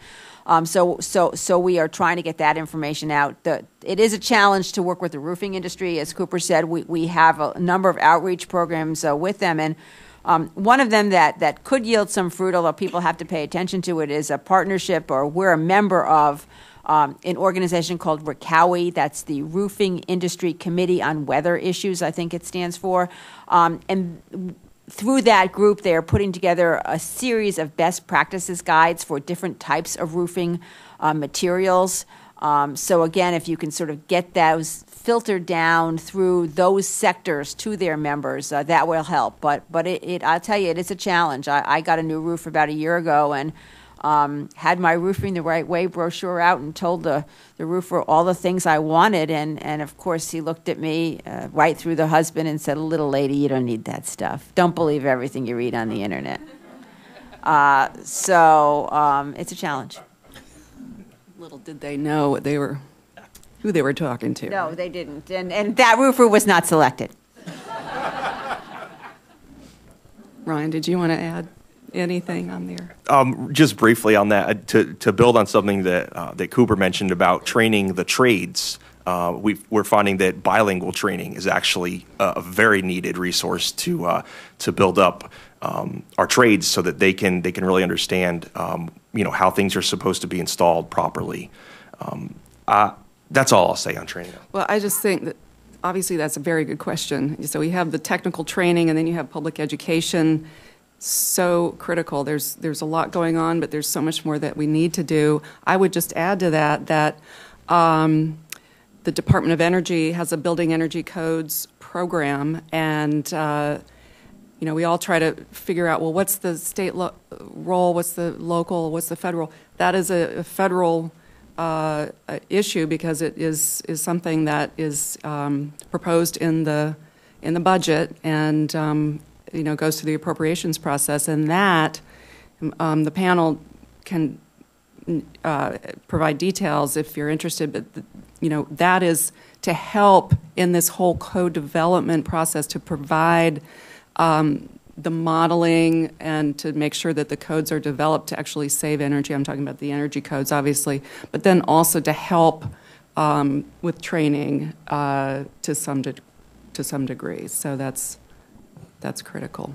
Speaker 4: Um, so, so, so we are trying to get that information out. The, it is a challenge to work with the roofing industry. As Cooper said, we, we have a number of outreach programs uh, with them. And um, one of them that, that could yield some fruit, although people have to pay attention to it, is a partnership, or we're a member of um, an organization called RICOWI. That's the Roofing Industry Committee on Weather Issues, I think it stands for. Um, and through that group, they are putting together a series of best practices guides for different types of roofing uh, materials. Um, so again, if you can sort of get those filtered down through those sectors to their members, uh, that will help. But but it, it, I'll tell you, it is a challenge. I, I got a new roof about a year ago, and um, had my roofing the right way brochure out and told the, the roofer all the things I wanted. And, and of course, he looked at me uh, right through the husband and said, Little lady, you don't need that stuff. Don't believe everything you read on the internet. Uh, so um, it's a challenge.
Speaker 1: Little did they know what they were, who they were talking to.
Speaker 4: No, they didn't. And, and that roofer was not selected.
Speaker 1: Ryan, did you want to add? Anything on there?
Speaker 5: Um, just briefly on that, uh, to, to build on something that, uh, that Cooper mentioned about training the trades. Uh, we are finding that bilingual training is actually a, very needed resource to uh, to build up um, our trades so that they can they can really understand um, you know how things are supposed to be installed properly. Um, that's all I'll say on training.
Speaker 1: Well, I just think that obviously that's a very good question. So we have the technical training, and then you have public education so critical. There's there's a lot going on, but there's so much more that we need to do. I would just add to that that um, the Department of Energy has a building energy codes program, and uh, you know we all try to figure out well what's the state lo- role, what's the local, what's the federal. That is a, a federal. Uh, issue because it is is something that is um, proposed in the in the budget, and um, you know, goes through the appropriations process, and that um, the panel can uh, provide details if you're interested, but the, you know that is to help in this whole code development process to provide um, the modeling and to make sure that the codes are developed to actually save energy. I'm talking about the energy codes, obviously, but then also to help um, with training uh, to some to some degree. So that's that's critical.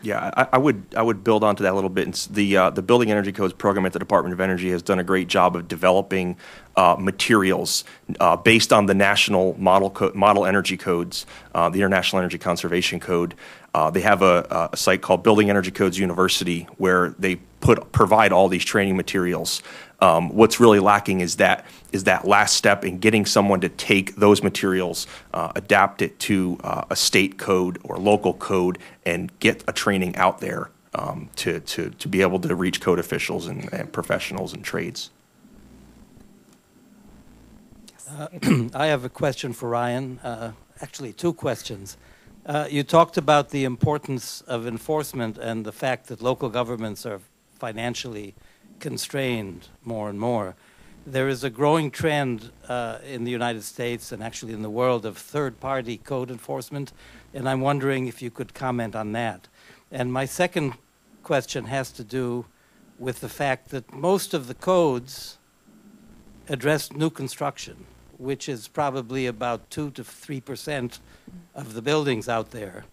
Speaker 5: Yeah, I, I, would I would build onto that a little bit. The uh, the Building Energy Codes program at the Department of Energy has done a great job of developing uh, materials uh, based on the national model co- model energy codes, uh, the International Energy Conservation Code. Uh, they have a, a, site called Building Energy Codes University where they put provide all these training materials. Um, what's really lacking is that is that last step in getting someone to take those materials, uh, adapt it to uh, a state code or local code, and get a training out there um, to, to, to be able to reach code officials and, and professionals and trades.
Speaker 9: Uh, I have a question for Ryan. Uh, actually, two questions. Uh, you talked about the importance of enforcement and the fact that local governments are financially constrained more and more. There is a growing trend uh, in the United States and actually in the world of third party code enforcement, and I'm wondering if you could comment on that. And my second question has to do with the fact that most of the codes address new construction, which is probably about 2 to 3 percent of the buildings out there.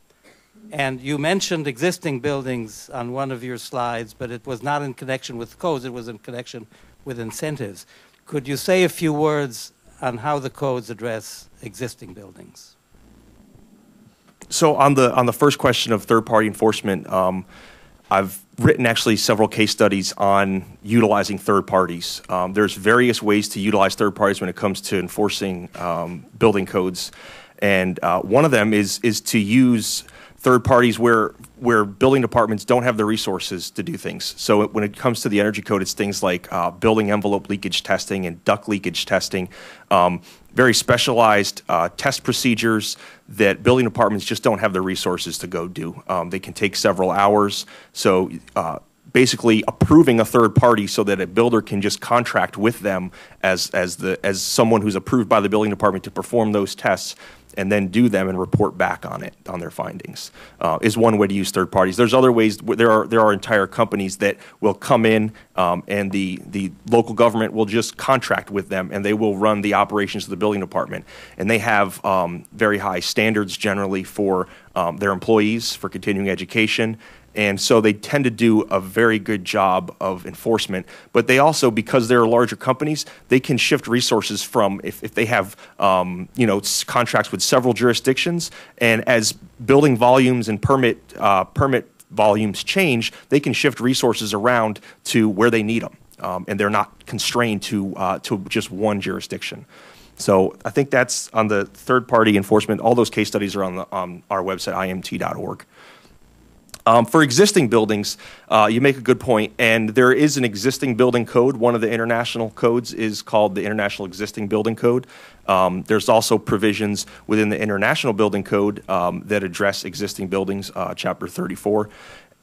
Speaker 9: And you mentioned existing buildings on one of your slides, but it was not in connection with codes, it was in connection with incentives. Could you say a few words on how the codes address existing buildings?
Speaker 5: So on the on the first question of third party enforcement, um, I've written actually several case studies on utilizing third parties. Um, there's various ways to utilize third parties when it comes to enforcing um, building codes, and uh, one of them is is to use third parties where where building departments don't have the resources to do things. So when it comes to the energy code, it's things like uh, building envelope leakage testing and duct leakage testing, um, very specialized uh, test procedures that building departments just don't have the resources to go do. Um, they can take several hours. So uh, basically approving a third party so that a builder can just contract with them as as the as someone who's approved by the building department to perform those tests and then do them and report back on it on their findings uh, is one way to use third parties. There's other ways. There are there are entire companies that will come in um, and the the local government will just contract with them and they will run the operations of the building department and they have um, very high standards generally for um, their employees for continuing education and so they tend to do a very good job of enforcement. But they also, because they're larger companies, they can shift resources from if, if they have um, you know contracts with several jurisdictions, and as building volumes and permit uh, permit volumes change, they can shift resources around to where they need them, um, and they're not constrained to uh, to just one jurisdiction. So I think that's on the third party enforcement. All those case studies are on the, um, our website, imt.org. Um, for existing buildings, uh, you make a good point, and there is an existing building code. One of the international codes is called the International Existing Building Code. Um, there's also provisions within the International Building Code um, that address existing buildings, uh, Chapter 34.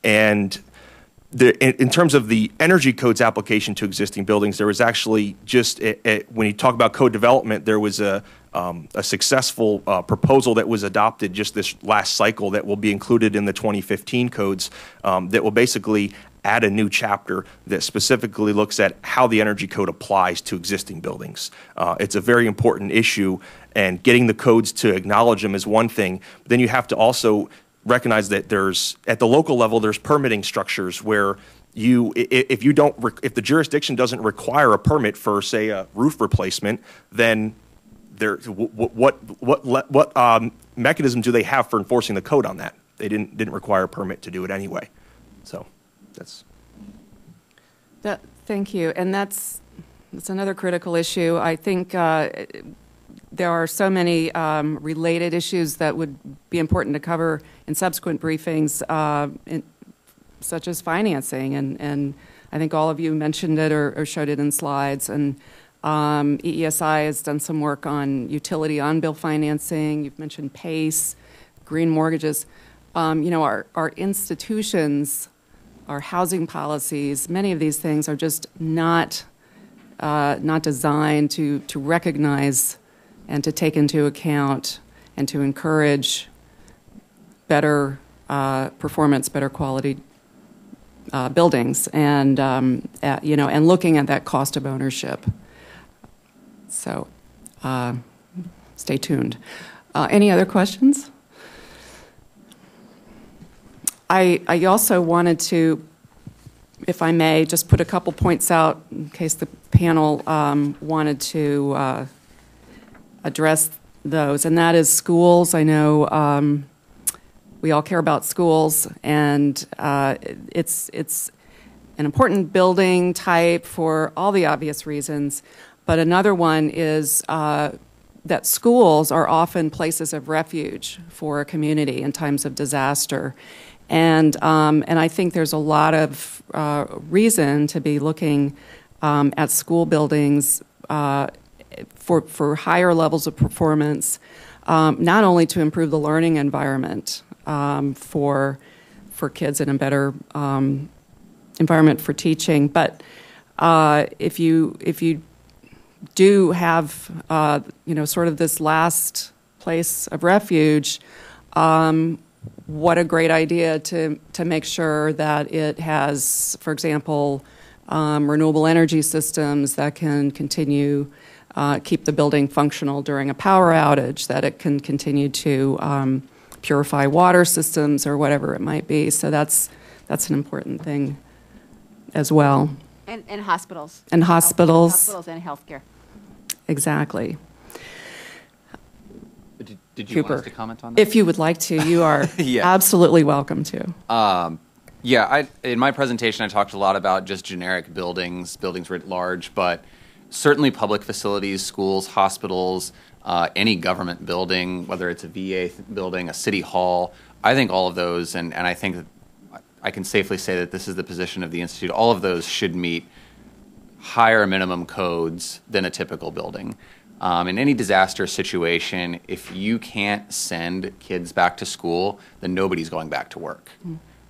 Speaker 5: And the, in, in, terms of the energy codes application to existing buildings, there was actually just when you talk about code development, there was a, um, a successful uh, proposal that was adopted just this last cycle that will be included in the 2015 codes um, that will basically add a new chapter that specifically looks at how the energy code applies to existing buildings. Uh, it's a very important issue, and getting the codes to acknowledge them is one thing, but then you have to also recognize that there's, at the local level, there's permitting structures where you if you don't if the jurisdiction doesn't require a permit for say a roof replacement then there, what what what what um, mechanism do they have for enforcing the code on that? They didn't didn't require a permit to do it anyway. So that's.
Speaker 1: That, thank you, and that's that's another critical issue. I think uh, there are so many um, related issues that would be important to cover in subsequent briefings, uh, in, such as financing, and and I think all of you mentioned it or, or showed it in slides and. Um, EESI has done some work on utility on bill financing. You've mentioned PACE, green mortgages. Um, you know, our, our institutions our housing policies, many of these things are just not, uh, not designed to, to recognize and to take into account and to encourage better uh, performance, better quality uh, buildings, and um, at, you know, and looking at that cost of ownership. So, uh, stay tuned. Uh, any other questions? I, I also wanted to, if I may, just put a couple points out in case the panel um, wanted to uh, address those, and that is schools. I know um, we all care about schools, and uh, it's it's an important building type for all the obvious reasons. But another one is uh, that schools are often places of refuge for a community in times of disaster. And, um, and I think there's a lot of uh, reason to be looking um, at school buildings uh, for, for higher levels of performance, um, not only to improve the learning environment um, for, for kids in a better um, environment for teaching, but uh, if, you, if you do have, uh, you know, sort of this last place of refuge, um, what a great idea to, to make sure that it has, for example, um, renewable energy systems that can continue uh, keep the building functional during a power outage, that it can continue to um, purify water systems or whatever it might be. So that's that's an important thing as well.
Speaker 4: And, and hospitals.
Speaker 1: And hospitals.
Speaker 4: Hospitals and healthcare.
Speaker 1: Exactly.
Speaker 3: Did, did you
Speaker 1: Cooper,
Speaker 3: want us to comment on that?
Speaker 1: if you would like to, you are
Speaker 3: Yeah.
Speaker 1: absolutely welcome to.
Speaker 3: Um, yeah, I, in my presentation, I talked a lot about just generic buildings, buildings writ large, but certainly public facilities, schools, hospitals, uh, any government building, whether it's a VA th- building, a city hall. I think all of those, and, and I think that I can safely say that this is the position of the Institute, all of those should meet higher minimum codes than a typical building. Um, in any disaster situation, if you can't send kids back to school, then nobody's going back to work.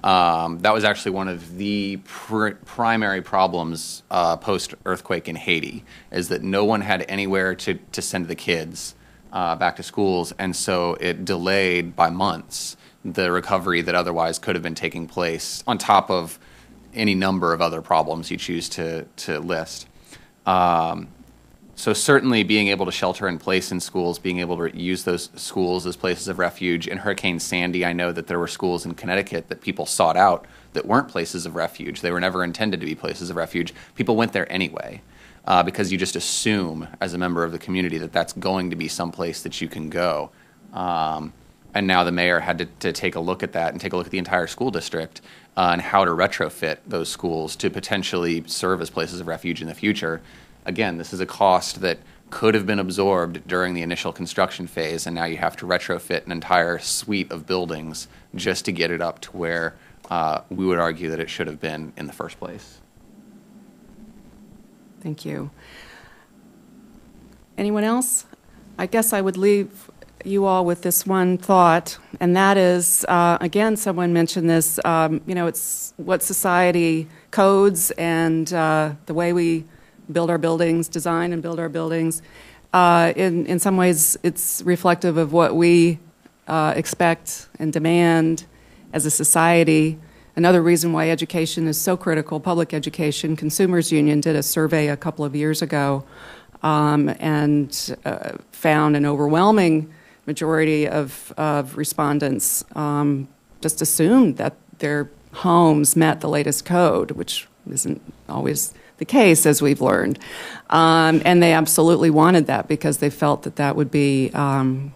Speaker 3: Um, that was actually one of the pr- primary problems uh, post earthquake in Haiti, is that no one had anywhere to, to send the kids uh, back to schools, and so it delayed by months the recovery that otherwise could have been taking place, on top of any number of other problems you choose to, to list. Um, so certainly being able to shelter in place in schools, being able to use those schools as places of refuge. In Hurricane Sandy, I know that there were schools in Connecticut that people sought out that weren't places of refuge. They were never intended to be places of refuge. People went there anyway uh, because you just assume as a member of the community that that's going to be some place that you can go. Um, and now the mayor had to, to take a look at that and take a look at the entire school district uh, and how to retrofit those schools to potentially serve as places of refuge in the future. Again, this is a cost that could have been absorbed during the initial construction phase, and now you have to retrofit an entire suite of buildings just to get it up to where uh, we would argue that it should have been in the first place.
Speaker 1: Thank you. Anyone else? I guess I would leave you all with this one thought, and that is, uh, again, someone mentioned this. Um, you know, it's what society codes and uh, the way we build our buildings, design and build our buildings. Uh, in in some ways, it's reflective of what we uh, expect and demand as a society. Another reason why education is so critical, public education, Consumers Union did a survey a couple of years ago um, and uh, found an overwhelming majority of, of respondents um, just assumed that their homes met the latest code, which isn't always the case, as we've learned. Um, and they absolutely wanted that because they felt that that would be um,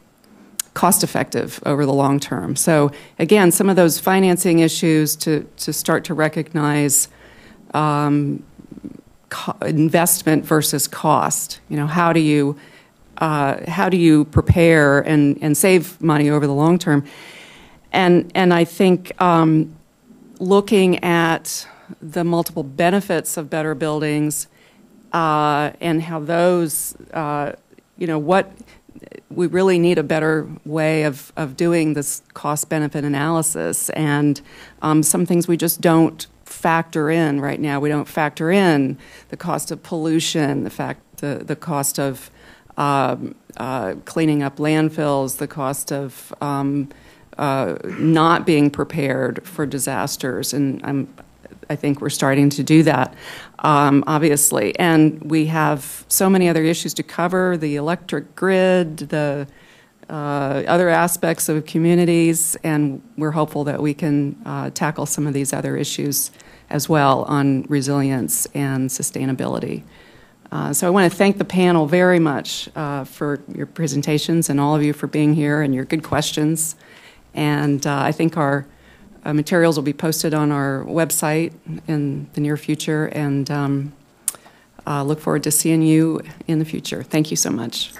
Speaker 1: cost effective over the long term. So, again, some of those financing issues to, to start to recognize um, co- investment versus cost. You know, how do you uh, how do you prepare and, and save money over the long term? And and I think um, looking at the multiple benefits of better buildings uh, and how those, uh, you know, what we really need a better way of, of doing this cost benefit analysis. And um, some things we just don't factor in right now. We don't factor in the cost of pollution, the fact the the cost of um, uh, cleaning up landfills, the cost of um, uh, not being prepared for disasters, and I'm, I think we're starting to do that, um, obviously. And we have so many other issues to cover: the electric grid, the uh, other aspects of communities, and we're hopeful that we can uh, tackle some of these other issues as well on resilience and sustainability. Uh, so I want to thank the panel very much uh, for your presentations and all of you for being here and your good questions. And uh, I think our uh, materials will be posted on our website in the near future, and um, uh, look forward to seeing you in the future. Thank you so much.